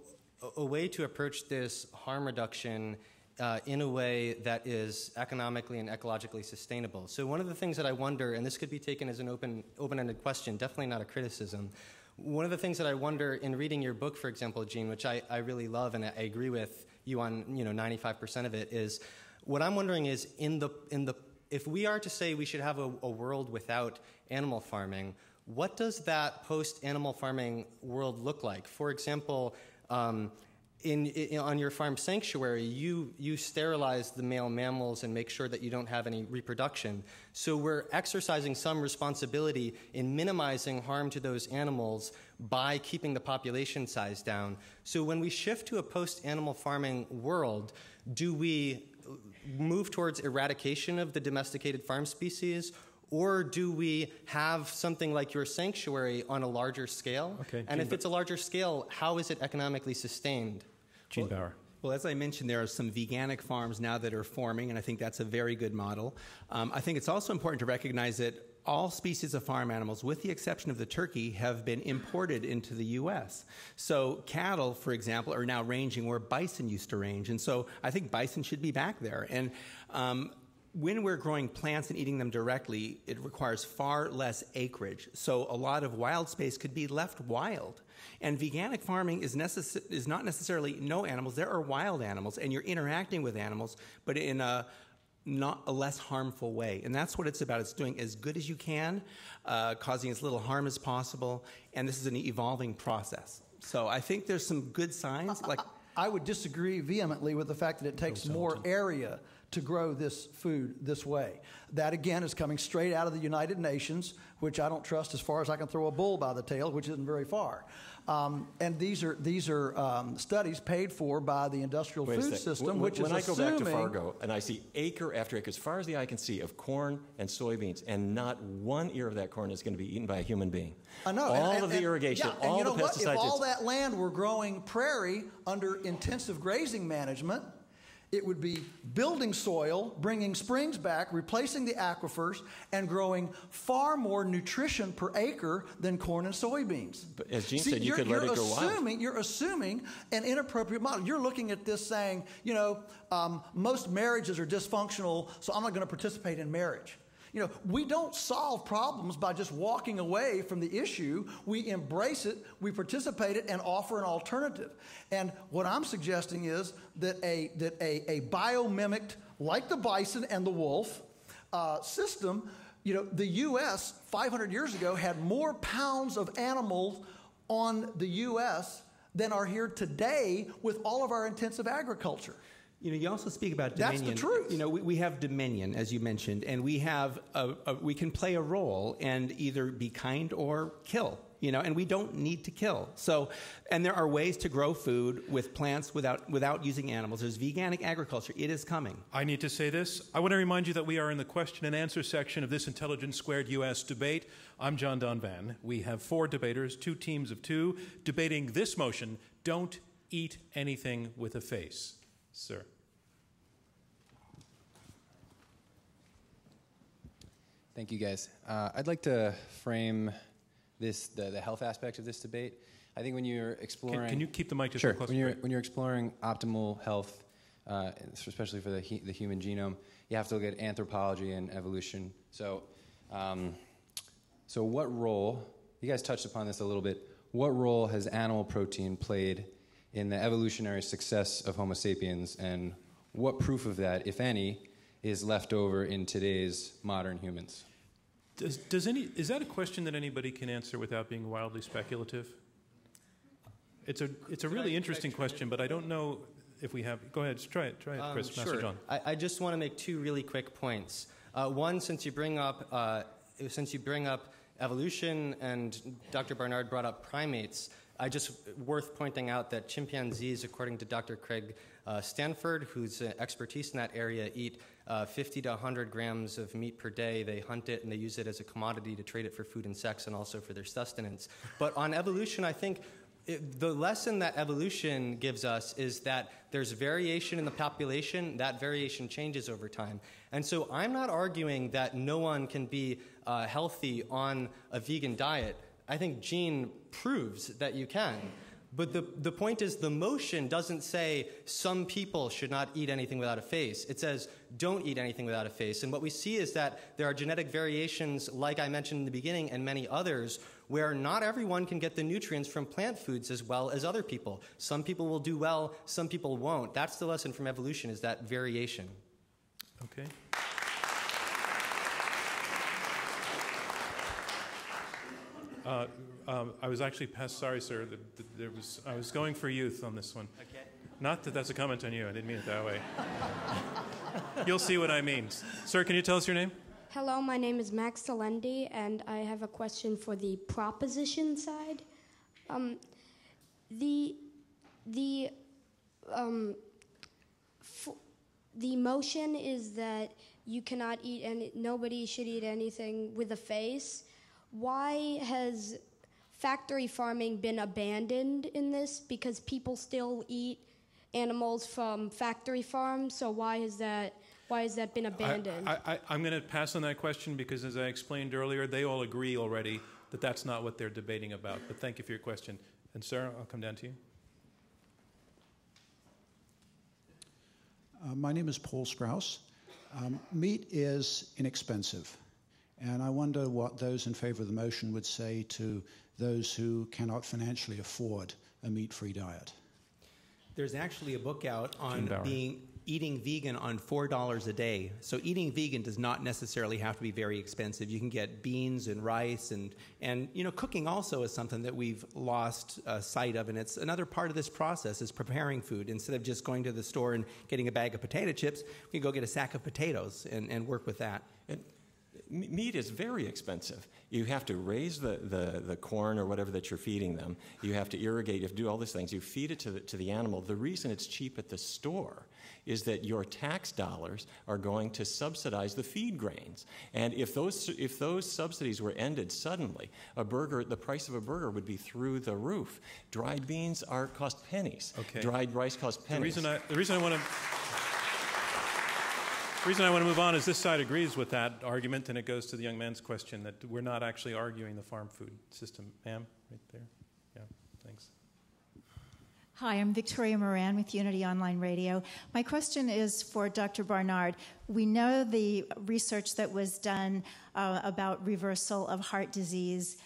a, way to approach this harm reduction uh, in a way that is economically and ecologically sustainable. So one of the things that I wonder, and this could be taken as an open, open-ended question, definitely not a criticism. One of the things that I wonder in reading your book, for example, Gene, which I, I really love and I agree with you on, you know, 95% of it, is what I'm wondering is in the in the if we are to say we should have a, a world without animal farming, what does that post animal farming world look like? For example, um, in, in, on your farm sanctuary, you, you sterilize the male mammals and make sure that you don't have any reproduction. So we're exercising some responsibility in minimizing harm to those animals by keeping the population size down. So when we shift to a post animal farming world, do we move towards eradication of the domesticated farm species? Or do we have something like your sanctuary on a larger scale? Okay, and if it's a larger scale, how is it economically sustained? Gene well, Baur. Well, as I mentioned, there are some veganic farms now that are forming, and I think that's a very good model. Um, I think it's also important to recognize that all species of farm animals, with the exception of the turkey, have been imported into the U.S. So cattle, for example, are now ranging where bison used to range, and so I think bison should be back there. And um, when we're growing plants and eating them directly, it requires far less acreage. So a lot of wild space could be left wild. And veganic farming is, necess- is not necessarily no animals. There are wild animals, and you're interacting with animals, but in a not a less harmful way. And that's what it's about. It's doing as good as you can, uh, causing as little harm as possible. And this is an evolving process. So I think there's some good signs. Like I, I would disagree vehemently with the fact that it takes more area to grow this food this way. That again is coming straight out of the United Nations, which I don't trust as far as I can throw a bull by the tail, which isn't very far. Um, and these are these are um, studies paid for by the industrial Wait food system, which when is when I go back to Fargo and I see acre after acre, as far as the eye can see, of corn and soybeans, and not one ear of that corn is going to be eaten by a human being. I know. All and, of and, the irrigation, yeah, all and you know the what? pesticides. If all that land were growing prairie under intensive grazing management, it would be building soil, bringing springs back, replacing the aquifers, and growing far more nutrition per acre than corn and soybeans. But as Gene See, said, you could let it go assuming, wild. You're assuming an inappropriate model. You're looking at this saying, you know, um, most marriages are dysfunctional, so I'm not going to participate in marriage. You know, we don't solve problems by just walking away from the issue. We embrace it, we participate it, and offer an alternative. And what I'm suggesting is that a, that a, a biomimicked, like the bison and the wolf, uh, system, you know, the U.S. 500 years ago had more pounds of animals on the U.S. than are here today with all of our intensive agriculture. You know, you also speak about dominion. That's the truth. You know, we, we have dominion, as you mentioned, and we have a, a, we can play a role and either be kind or kill. You know, and we don't need to kill. So, and there are ways to grow food with plants without without using animals. There's veganic agriculture. It is coming. I need to say this. I want to remind you that we are in the question and answer section of this Intelligence Squared US debate. I'm John Donvan. We have four debaters, two teams of two, debating this motion: Don't eat anything with a face. Sir. Thank you, guys. Uh, I'd like to frame this the, the health aspect of this debate. I think when you're exploring, Can, can you keep the mic just sure. close? When you're when you're exploring optimal health, uh, especially for the he, the human genome, you have to look at anthropology and evolution. So, um, so what role? You guys touched upon this a little bit. What role has animal protein played in the evolutionary success of Homo sapiens, and what proof of that, if any, is left over in today's modern humans? Does, does any, is that a question that anybody can answer without being wildly speculative? It's a, it's a really interesting question, but I don't know if we have. Go ahead, try it. Try it, Um, Chris. Master sure. John. I, I just want to make two really quick points. Uh, one, since you bring up uh, since you bring up evolution, and Dr. Barnard brought up primates. I just worth pointing out that chimpanzees, according to Dr. Craig uh, Stanford, whose uh, expertise in that area, eat uh, 50 to 100 grams of meat per day. They hunt it and they use it as a commodity to trade it for food and sex and also for their sustenance. But on evolution, I think it, the lesson that evolution gives us is that there's variation in the population. That variation changes over time. And so I'm not arguing that no one can be uh, healthy on a vegan diet. I think Gene proves that you can. But the, the point is, the motion doesn't say some people should not eat anything without a face. It says don't eat anything without a face. And what we see is that there are genetic variations, like I mentioned in the beginning, and many others, where not everyone can get the nutrients from plant foods as well as other people. Some people will do well, some people won't. That's the lesson from evolution, is that variation. Okay. Uh, um, I was actually past, sorry, sir. The, the, there was, I was going for youth on this one. Okay. Not that that's a comment on you. I didn't mean it that way. You'll see what I mean. Sir, can you tell us your name? Hello, my name is Max Salendi, and I have a question for the proposition side. Um, the the um, f- the motion is that you cannot eat any. Nobody should eat anything with a face. Why has factory farming been abandoned in this? Because people still eat animals from factory farms. So why has that? Why has that been abandoned? I, am going to pass on that question because, as I explained earlier, they all agree already that that's not what they're debating about. But thank you for your question. And, Sarah, I'll come down to you. Uh, my name is Paul Strauss. Um, meat is inexpensive. And I wonder what those in favor of the motion would say to those who cannot financially afford a meat free diet. There's actually a book out on being eating vegan on $4 a day. So eating vegan does not necessarily have to be very expensive. You can get beans and rice and and you know cooking also is something that we've lost uh, sight of and it's another part of this process is preparing food instead of just going to the store and getting a bag of potato chips, we can go get a sack of potatoes and, and work with that. And meat is very expensive. You have to raise the, the, the, corn or whatever that you're feeding them. You have to irrigate. You have to do all these things. You feed it to the, to the animal. The reason it's cheap at the store is that your tax dollars are going to subsidize the feed grains. And if those, if those subsidies were ended suddenly, a burger, the price of a burger would be through the roof. Dried beans are cost pennies. Okay. Dried rice cost pennies. The reason I, the reason I want to. The reason I want to move on is this side agrees with that argument, and it goes to the young man's question that we're not actually arguing the farm food system. Ma'am, right there. Yeah, thanks. Hi, I'm Victoria Moran with Unity Online Radio. My question is for Dr. Barnard. We know the research that was done uh, about reversal of heart disease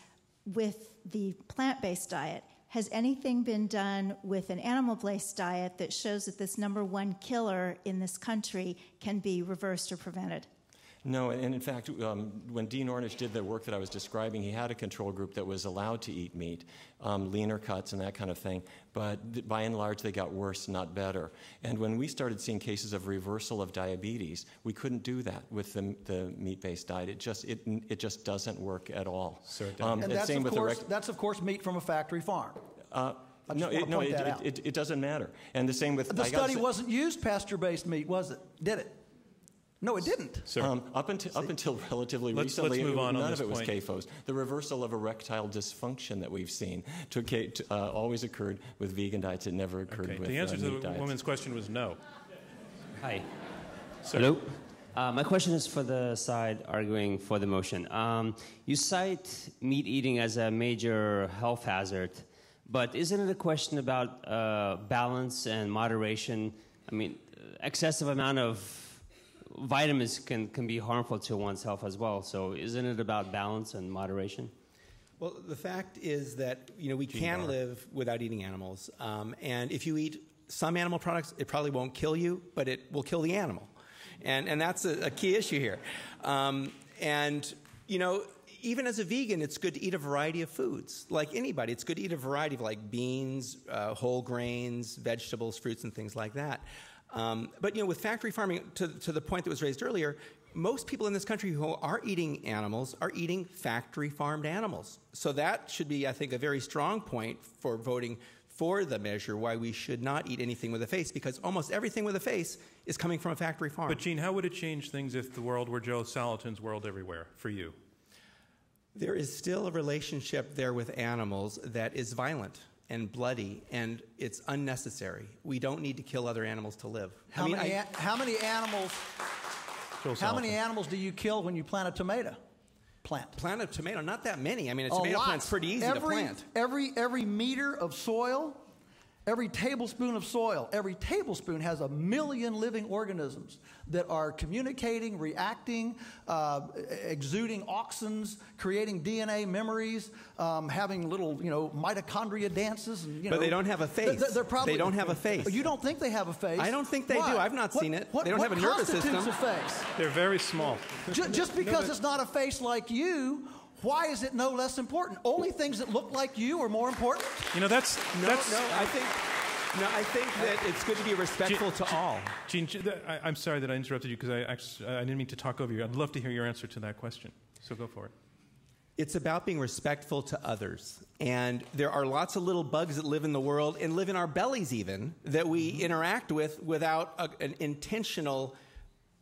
with the plant based diet. Has anything been done with an animal based diet that shows that this number one killer in this country can be reversed or prevented? No, and in fact, um, when Dean Ornish did the work that I was describing, he had a control group that was allowed to eat meat, um, leaner cuts and that kind of thing. But by and large, they got worse, not better. And when we started seeing cases of reversal of diabetes, we couldn't do that with the, the meat-based diet. It just it, it just doesn't work at all. Um, and that's of, course, rec- that's of course meat from a factory farm. Uh, no, it, no, it, it, it, doesn't matter. And the same with the study wasn't used pasture-based meat, was it? Did it? No, it didn't. Um, up, until, up until relatively let's, recently, let's none on of it was point. CAFOs. The reversal of erectile dysfunction that we've seen took, uh, always occurred with vegan diets. It never occurred okay. with The answer uh, to the diets. woman's question was no. Hi. Sir. Hello. Uh, my question is for the side arguing for the motion. Um, you cite meat eating as a major health hazard, but isn't it a question about uh, balance and moderation? I mean, excessive amount of vitamins can, can be harmful to one's health as well. So isn't it about balance and moderation? Well, the fact is that you know we Gene can Baur. live without eating animals, um, and if you eat some animal products, it probably won't kill you, but it will kill the animal, and and that's a, a key issue here. Um, and you know, even as a vegan, it's good to eat a variety of foods. Like anybody, it's good to eat a variety of like beans, uh, whole grains, vegetables, fruits, and things like that. Um, but you know, with factory farming, to, to the point that was raised earlier, most people in this country who are eating animals are eating factory farmed animals. So that should be, I think, a very strong point for voting for the measure why we should not eat anything with a face because almost everything with a face is coming from a factory farm. But, Gene, how would it change things if the world were Joe Salatin's world everywhere for you? There is still a relationship there with animals that is violent and bloody, and it's unnecessary. We don't need to kill other animals to live. How, I mean, many, I- a- how many animals? Joe How many animals do you kill when you plant a tomato? Plant. Plant a tomato, not that many. I mean, a A tomato lot. plant's pretty easy every, to plant. Every every meter of soil, every tablespoon of soil, every tablespoon has a million living organisms that are communicating, reacting, uh, exuding auxins, creating DNA memories, um, having little you know mitochondria dances. And, you But know, they don't have a face. They're, they're probably, They don't have a face. You don't think they have a face? I don't think they Why? do. I've not What- seen it. What, They don't what have a nervous constitutes system. a face? They're very small. Ju- Just because it's not a face like you, why is it no less important? Only things that look like you are more important? You know, that's No, that's no, I think no, I think that it's good to be respectful to all. Gene, Gene, I, I'm sorry that I interrupted you because I actually I didn't mean to talk over you. I'd love to hear your answer to that question. So go for it. It's about being respectful to others. And there are lots of little bugs that live in the world and live in our bellies, even, that we mm-hmm. interact with without a, an intentional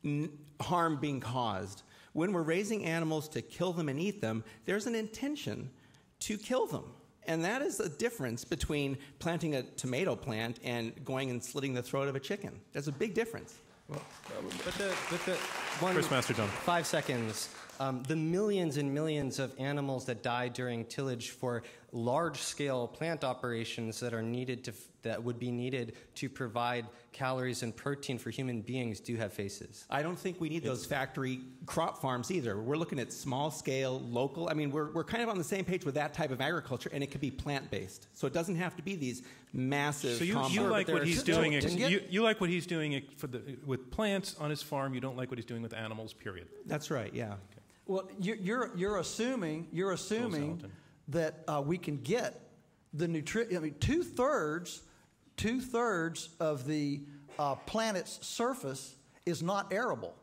n- harm being caused. When we're raising animals to kill them and eat them, there's an intention to kill them. And that is a difference between planting a tomato plant and going and slitting the throat of a chicken. There's a big difference. But the, but the one, Chris Masterjohn. Five seconds. Um, the millions and millions of animals that die during tillage for large-scale plant operations that are needed to that would be needed to provide calories and protein for human beings do have faces. I don't think we need those factory crop farms either. We're looking at small scale, local. I mean, we're, we're kind of on the same page with that type of agriculture, and it could be plant based. So it doesn't have to be these massive. So you, you like what he's doing. but ex- you, you like what he's doing for the, with plants on his farm. You don't like what he's doing with animals. Period. That's right. Yeah. Well, you- you're, you're assuming, you're assuming Salatin. That uh, we can get the nutrition. I mean, two thirds, two thirds of the uh, planet's surface is not arable.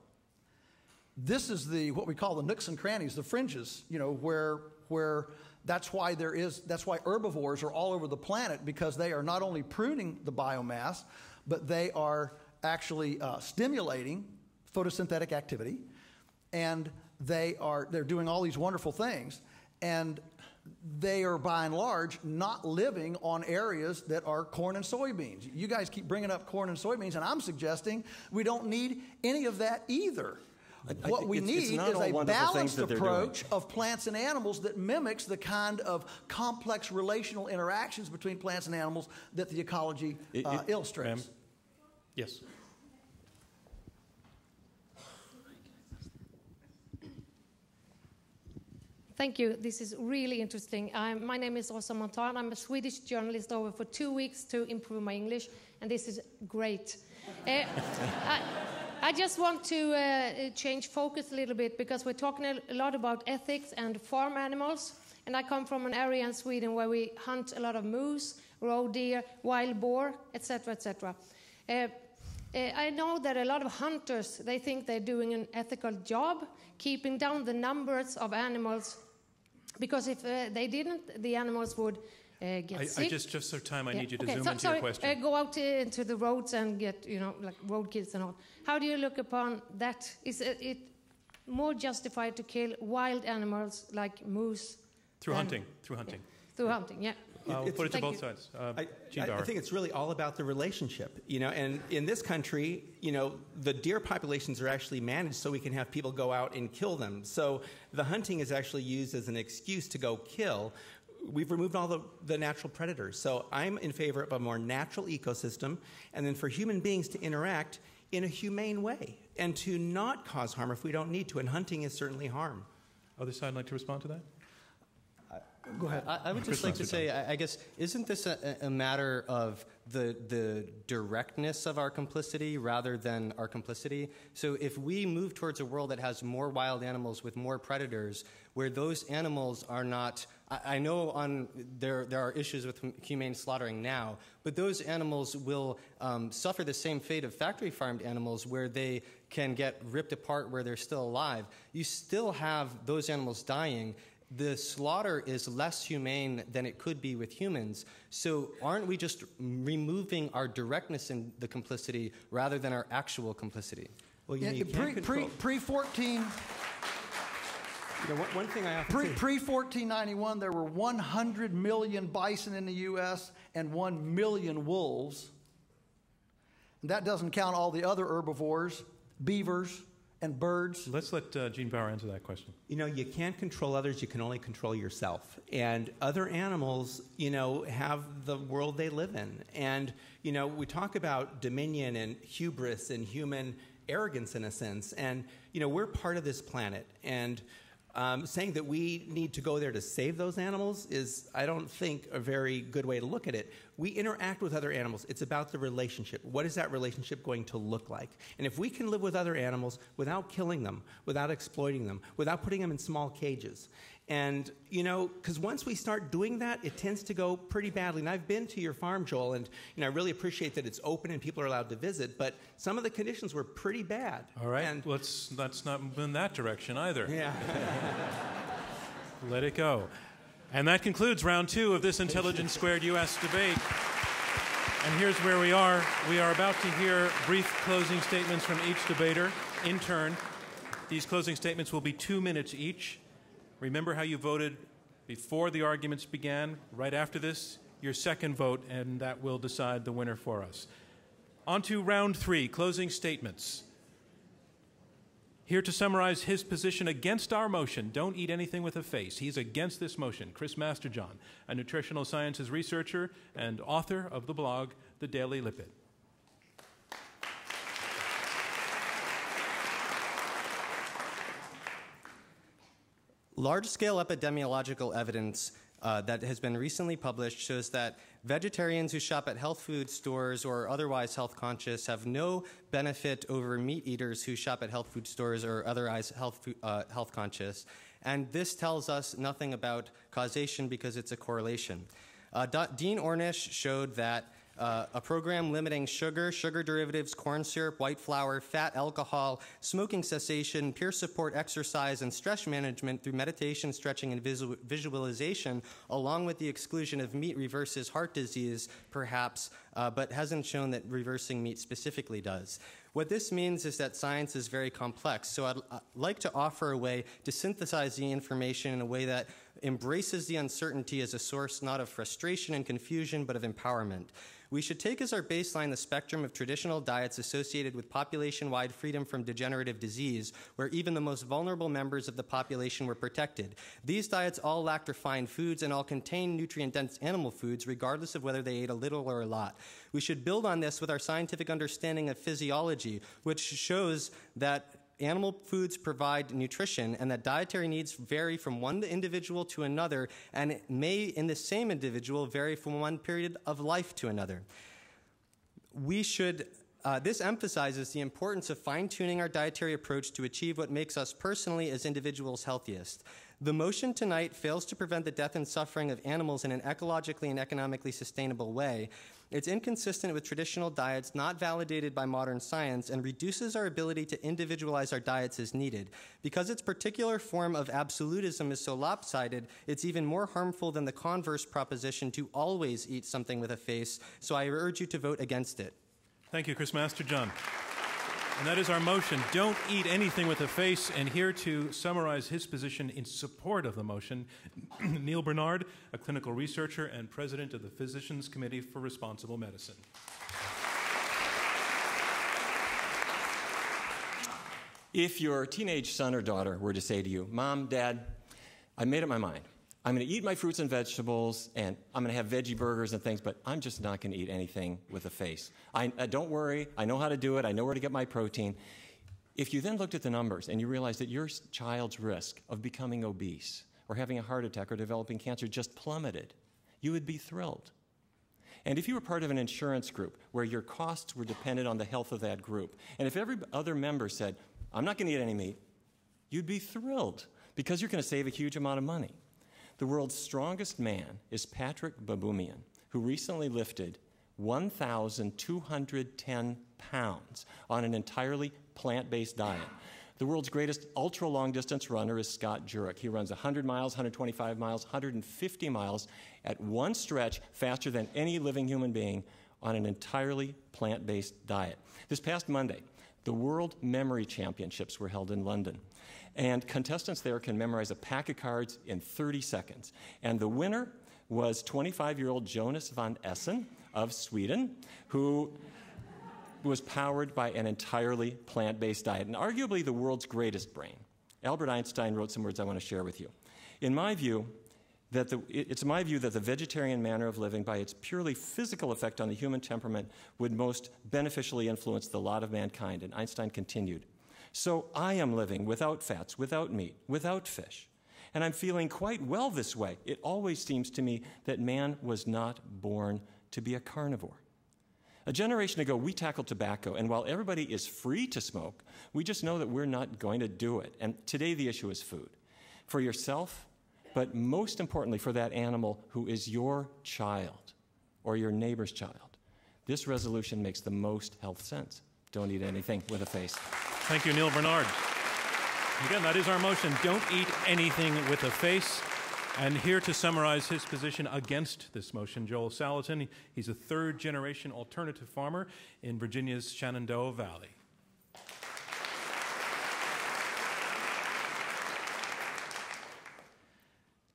This is the what we call the nooks and crannies, the fringes. You know where where that's why there is that's why herbivores are all over the planet because they are not only pruning the biomass, but they are actually uh, stimulating photosynthetic activity, and they are they're doing all these wonderful things, and they are by and large not living on areas that are corn and soybeans. You guys keep bringing up corn and soybeans, and I'm suggesting we don't need any of that either. I what we it's- it's need not is a balanced they're doing. approach of plants and animals that mimics the kind of complex relational interactions between plants and animals that the ecology It- uh, illustrates. Yes. Thank you. This is really interesting. Um, my name is Rosa Montan. I'm a Swedish journalist over for two weeks to improve my English, and this is great. Uh, I, I just want to uh, change focus a little bit because we're talking a lot about ethics and farm animals. And I come from an area in Sweden where we hunt a lot of moose, roe deer, wild boar, etc., etc. Uh, I know that a lot of hunters they think they're doing an ethical job, keeping down the numbers of animals, because if uh, they didn't, the animals would uh, get I, sick. I just just for time. I Yeah, need you to okay, zoom so- into sorry, your question. Uh, go out uh, into the roads and get, you know, like roadkills and all. How do you look upon that? Is it, it more justified to kill wild animals like moose through hunting. Through hunting. Through hunting, yeah. I'll It's- put it to both you. sides. Uh, I, I- I think it's really all about the relationship, you know. And in this country, you know, the deer populations are actually managed so we can have people go out and kill them. So the hunting is actually used as an excuse to go kill. We've removed all the, the natural predators. So I'm in favor of a more natural ecosystem, and then for human beings to interact in a humane way and to not cause harm if we don't need to. And hunting is certainly harm. Other side like to respond to that? Go ahead. I, I would just like to say, I, I guess, isn't this a, a matter of the the directness of our complicity rather than our complicity? So if we move towards a world that has more wild animals with more predators, where those animals are not I, I know on there there are issues with humane slaughtering now, but those animals will um, suffer the same fate of factory farmed animals, where they can get ripped apart where they're still alive. You still have those animals dying, the slaughter is less humane than it could be with humans. So, aren't we just removing our directness in the complicity rather than our actual complicity? Well, you, Yeah, know, you pre, pre, pre 14. You know, one, one thing I often pre, say- pre 1491, there were 100 million bison in the U.S. and 1 million wolves. And that doesn't count all the other herbivores, beavers, and birds. Let's let uh, Gene Baur answer that question. You know, you can't control others, you can only control yourself. And other animals, you know, have the world they live in. And, you know, we talk about dominion and hubris and human arrogance in a sense. And, you know, we're part of this planet. And um, saying that we need to go there to save those animals is, I don't think, a very good way to look at it. We interact with other animals. It's about the relationship. What is that relationship going to look like? And if we can live with other animals without killing them, without exploiting them, without putting them in small cages, and, you know, because once we start doing that, it tends to go pretty badly. And I've been to your farm, Joel, and, you know, I really appreciate that it's open and people are allowed to visit, but some of the conditions were pretty bad. All right, let's let's not move in that direction either. Yeah. Let it go. And that concludes round two of this Intelligence Squared US debate. And here's where we are. We are about to hear brief closing statements from each debater in turn. These closing statements will be two minutes each. Remember how you voted before the arguments began. Right after this, your second vote, and that will decide the winner for us. On to round three closing statements. Here to summarize his position against our motion, don't eat anything with a face. He's against this motion. Chris Masterjohn, a nutritional sciences researcher and author of the blog The Daily Lipid. Large scale epidemiological evidence uh, that has been recently published shows that vegetarians who shop at health food stores or otherwise health conscious have no benefit over meat eaters who shop at health food stores or otherwise health, uh, health conscious. And this tells us nothing about causation because it's a correlation. Uh, Dean Ornish showed that uh, a program limiting sugar, sugar derivatives, corn syrup, white flour, fat, alcohol, smoking cessation, peer support, exercise, and stress management through meditation, stretching, and visu- visualization, along with the exclusion of meat, reverses heart disease, perhaps, uh, but hasn't shown that reversing meat specifically does. What this means is that science is very complex. So I'd uh, like to offer a way to synthesize the information in a way that embraces the uncertainty as a source not of frustration and confusion, but of empowerment. We should take as our baseline the spectrum of traditional diets associated with population wide freedom from degenerative disease, where even the most vulnerable members of the population were protected. These diets all lacked refined foods and all contained nutrient dense animal foods, regardless of whether they ate a little or a lot. We should build on this with our scientific understanding of physiology, which shows that animal foods provide nutrition and that dietary needs vary from one individual to another and may in the same individual vary from one period of life to another we should uh, this emphasizes the importance of fine tuning our dietary approach to achieve what makes us personally as individuals healthiest. The motion tonight fails to prevent the death and suffering of animals in an ecologically and economically sustainable way. It's inconsistent with traditional diets, not validated by modern science, and reduces our ability to individualize our diets as needed. Because its particular form of absolutism is so lopsided, it's even more harmful than the converse proposition to always eat something with a face, so I urge you to vote against it. Thank you, Chris Masterjohn. And that is our motion. Don't eat anything with a face. And here to summarize his position in support of the motion, Neal Barnard, a clinical researcher and president of the Physicians Committee for Responsible Medicine. If your teenage son or daughter were to say to you, Mom, Dad, I made up my mind. I'm going to eat my fruits and vegetables, and I'm going to have veggie burgers and things, but I'm just not going to eat anything with a face. I, uh, don't worry, I know how to do it, I know where to get my protein. If you then looked at the numbers and you realized that your child's risk of becoming obese or having a heart attack or developing cancer just plummeted, you would be thrilled. And if you were part of an insurance group where your costs were dependent on the health of that group, and if every other member said, I'm not going to eat any meat, you'd be thrilled because you're going to save a huge amount of money. The world's strongest man is Patrick Baboumian, who recently lifted 1,210 pounds on an entirely plant based diet. The world's greatest ultra long distance runner is Scott Jurek. He runs 100 miles, 125 miles, 150 miles at one stretch faster than any living human being on an entirely plant based diet. This past Monday, the World Memory Championships were held in London. And contestants there can memorize a pack of cards in 30 seconds. And the winner was 25 year old Jonas von Essen of Sweden, who was powered by an entirely plant based diet, and arguably the world's greatest brain. Albert Einstein wrote some words I want to share with you. In my view, that the, it's my view that the vegetarian manner of living, by its purely physical effect on the human temperament, would most beneficially influence the lot of mankind. And Einstein continued So I am living without fats, without meat, without fish. And I'm feeling quite well this way. It always seems to me that man was not born to be a carnivore. A generation ago, we tackled tobacco, and while everybody is free to smoke, we just know that we're not going to do it. And today, the issue is food. For yourself, but most importantly, for that animal who is your child or your neighbor's child. This resolution makes the most health sense. Don't eat anything with a face. Thank you, Neal Barnard. Again, that is our motion. Don't eat anything with a face. And here to summarize his position against this motion, Joel Salatin. He's a third generation alternative farmer in Virginia's Shenandoah Valley.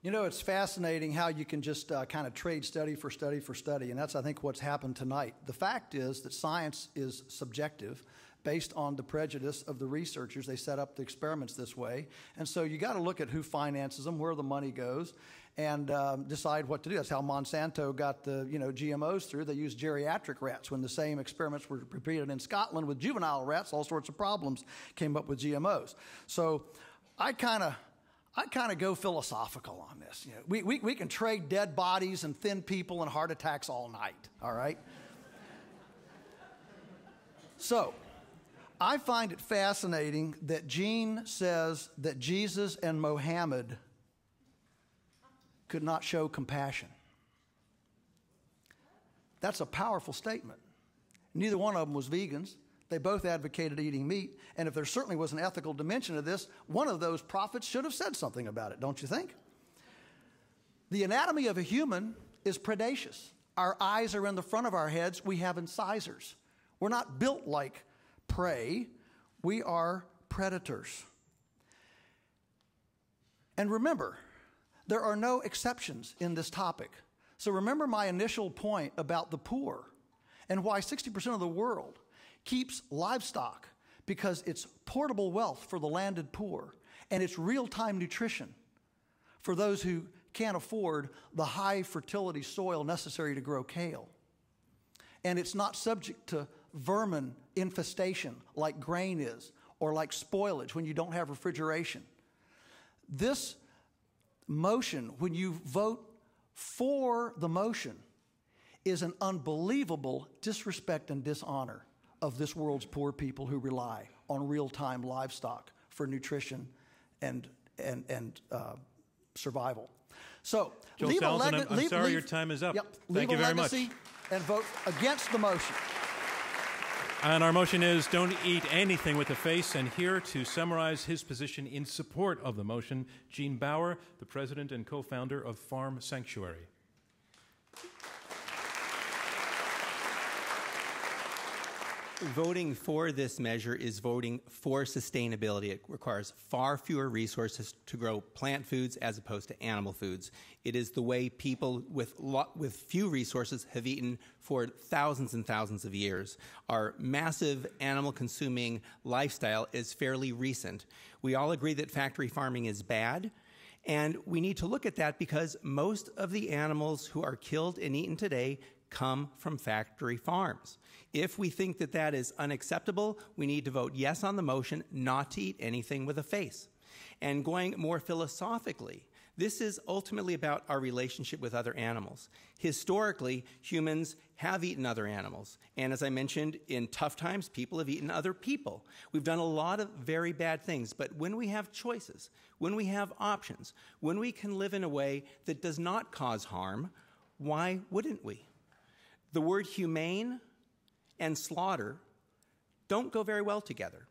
You know, it's fascinating how you can just uh, kind of trade study for study for study, and that's, I think, what's happened tonight. The fact is that science is subjective based on the prejudice of the researchers. They set up the experiments this way. And so you got to look at who finances them, where the money goes, and um, decide what to do. That's how Monsanto got the you know GMOs through. They used geriatric rats when the same experiments were repeated in Scotland with juvenile rats. All sorts of problems came up with GMOs. So I kind of I kind of go philosophical on this. You know, we, we, we can trade dead bodies and thin people and heart attacks all night, all right? so, I find it fascinating that Gene says that Jesus and Mohammed could not show compassion. That's a powerful statement. Neither one of them was vegans. They both advocated eating meat. And if there certainly was an ethical dimension to this, one of those prophets should have said something about it, don't you think? The anatomy of a human is predaceous. Our eyes are in the front of our heads, we have incisors. We're not built like prey, we are predators. And remember, there are no exceptions in this topic. So remember my initial point about the poor and why 60% of the world keeps livestock because it's portable wealth for the landed poor and it's real time nutrition for those who can't afford the high fertility soil necessary to grow kale. And it's not subject to vermin infestation like grain is or like spoilage when you don't have refrigeration. This motion, when you vote for the motion, is an unbelievable disrespect and dishonor of this world's poor people who rely on real time livestock for nutrition and, and, and uh, survival. So, Joel leave a leg- I'm, I'm leave, sorry leave, your time is up. Yep, Thank leave you very much. and vote against the motion. And our motion is don't eat anything with a face. And here to summarize his position in support of the motion, Gene Baur, the president and co founder of Farm Sanctuary. Voting for this measure is voting for sustainability. It requires far fewer resources to grow plant foods as opposed to animal foods. It is the way people with, with few resources have eaten for thousands and thousands of years. Our massive animal consuming lifestyle is fairly recent. We all agree that factory farming is bad. And we need to look at that because most of the animals who are killed and eaten today come from factory farms. If we think that that is unacceptable, we need to vote yes on the motion not to eat anything with a face. And going more philosophically, This is ultimately about our relationship with other animals. Historically, humans have eaten other animals. And as I mentioned, in tough times, people have eaten other people. We've done a lot of very bad things. But when we have choices, when we have options, when we can live in a way that does not cause harm, why wouldn't we? The word humane and slaughter don't go very well together.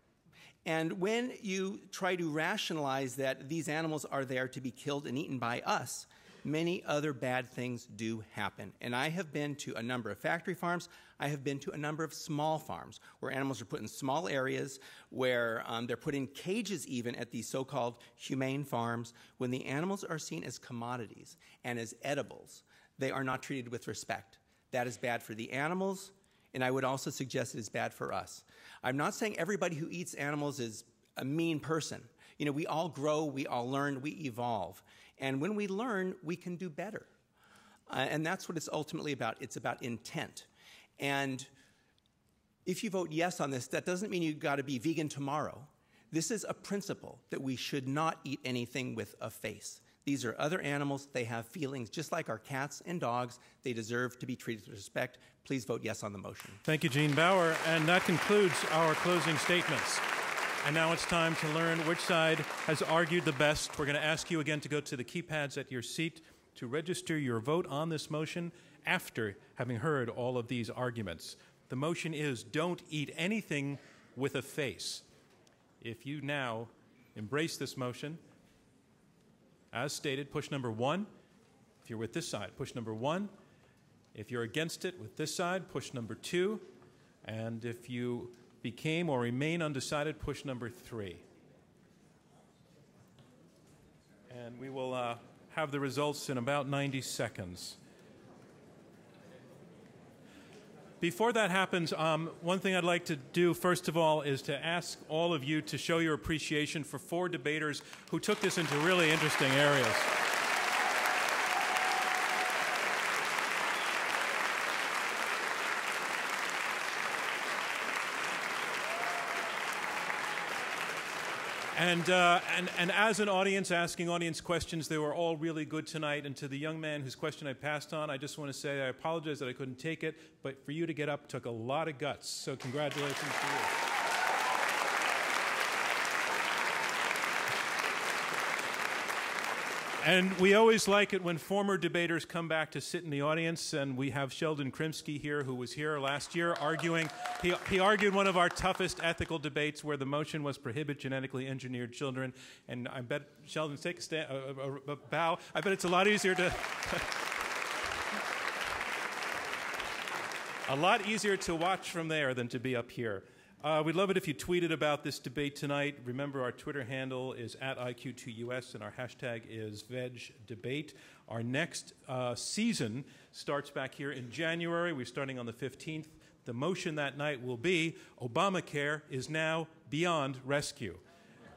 And when you try to rationalize that these animals are there to be killed and eaten by us, many other bad things do happen. And I have been to a number of factory farms. I have been to a number of small farms where animals are put in small areas, where um, they're put in cages even at these so called humane farms. When the animals are seen as commodities and as edibles, they are not treated with respect. That is bad for the animals, and I would also suggest it is bad for us. I'm not saying everybody who eats animals is a mean person. You know, we all grow, we all learn, we evolve. And when we learn, we can do better. Uh, and that's what it's ultimately about. It's about intent. And if you vote yes on this, that doesn't mean you've got to be vegan tomorrow. This is a principle that we should not eat anything with a face. These are other animals. They have feelings just like our cats and dogs. They deserve to be treated with respect. Please vote yes on the motion. Thank you, Gene Baur. And that concludes our closing statements. And now it's time to learn which side has argued the best. We're going to ask you again to go to the keypads at your seat to register your vote on this motion after having heard all of these arguments. The motion is don't eat anything with a face. If you now embrace this motion, as stated, push number one. If you're with this side, push number one. If you're against it with this side, push number two. And if you became or remain undecided, push number three. And we will uh, have the results in about 90 seconds. Before that happens, um, one thing I'd like to do, first of all, is to ask all of you to show your appreciation for four debaters who took this into really interesting areas. And, uh, and, and as an audience asking audience questions, they were all really good tonight. And to the young man whose question I passed on, I just want to say I apologize that I couldn't take it, but for you to get up took a lot of guts. So, congratulations to you. And we always like it when former debaters come back to sit in the audience. And we have Sheldon Krimsky here, who was here last year arguing. He, he argued one of our toughest ethical debates where the motion was prohibit genetically engineered children. And I bet, Sheldon, take a, stand, a, a, a bow. I bet it's a lot easier to. a lot easier to watch from there than to be up here. Uh, we'd love it if you tweeted about this debate tonight. Remember, our Twitter handle is at IQ2US and our hashtag is VegDebate. Our next uh, season starts back here in January. We're starting on the 15th. The motion that night will be Obamacare is now beyond rescue.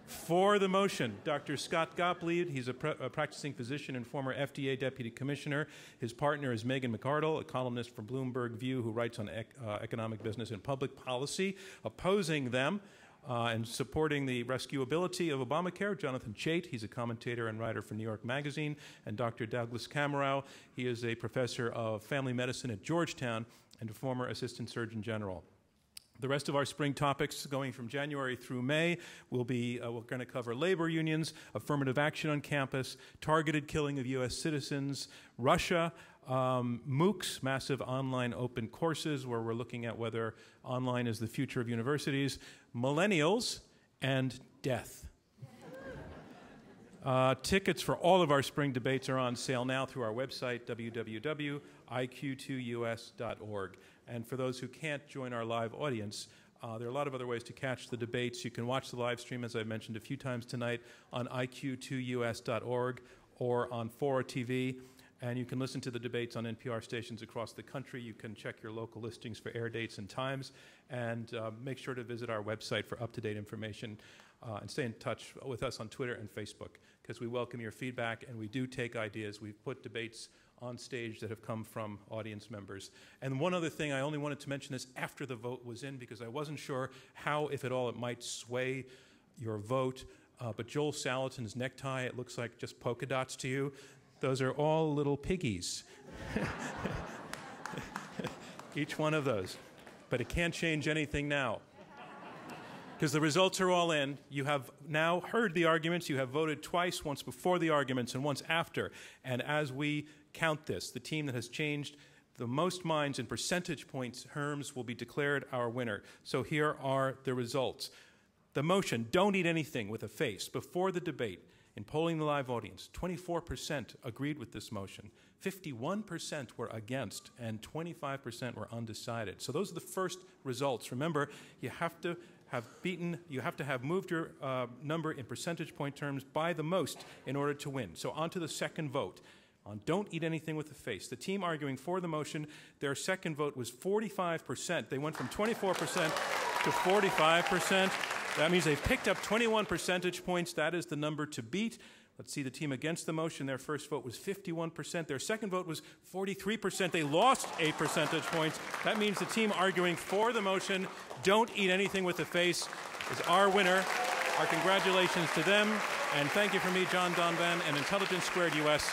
For the motion, Dr. Scott Gottlieb, he's a, a, practicing physician and former FDA deputy commissioner. His partner is Megan McArdle, a columnist for Bloomberg View who writes on ec- uh, economic business and public policy. Opposing them uh, and supporting the rescuability of Obamacare, Jonathan Chait, he's a commentator and writer for New York Magazine, and Dr. Douglas Kamerow, he is a professor of family medicine at Georgetown and a former assistant surgeon general. The rest of our spring topics, going from January through May, will be uh, we're going to cover labor unions, affirmative action on campus, targeted killing of U.S. citizens, Russia, um, MOOCs, massive online open courses, where we're looking at whether online is the future of universities, millennials, and death. Uh, tickets for all of our spring debates are on sale now through our website, www.iq2us.org. And for those who can't join our live audience, uh, there are a lot of other ways to catch the debates. You can watch the live stream, as I mentioned a few times tonight, on iq2us.org or on Fora TV. And you can listen to the debates on NPR stations across the country. You can check your local listings for air dates and times. And uh, make sure to visit our website for up to date information. Uh, and stay in touch with us on Twitter and Facebook because we welcome your feedback and we do take ideas. We've put debates on stage that have come from audience members. And one other thing, I only wanted to mention this after the vote was in because I wasn't sure how, if at all, it might sway your vote. Uh, but Joel Salatin's necktie, it looks like just polka dots to you. Those are all little piggies. Each one of those. But it can't change anything now. Because the results are all in. You have now heard the arguments. You have voted twice, once before the arguments and once after. And as we count this, the team that has changed the most minds in percentage points terms will be declared our winner. So here are the results. The motion, don't eat anything with a face, before the debate, in polling the live audience, 24% agreed with this motion, 51% were against, and 25% were undecided. So those are the first results. Remember, you have to have beaten, you have to have moved your uh, number in percentage point terms by the most in order to win. So on to the second vote on don't eat anything with the face. The team arguing for the motion, their second vote was 45%. They went from 24% to 45%. That means they've picked up 21 percentage points. That is the number to beat. Let's see the team against the motion. Their first vote was 51%. Their second vote was 43%. They lost 8 percentage points. That means the team arguing for the motion, don't eat anything with the face, is our winner. Our congratulations to them. And thank you from me, John Donvan, and Intelligence Squared US.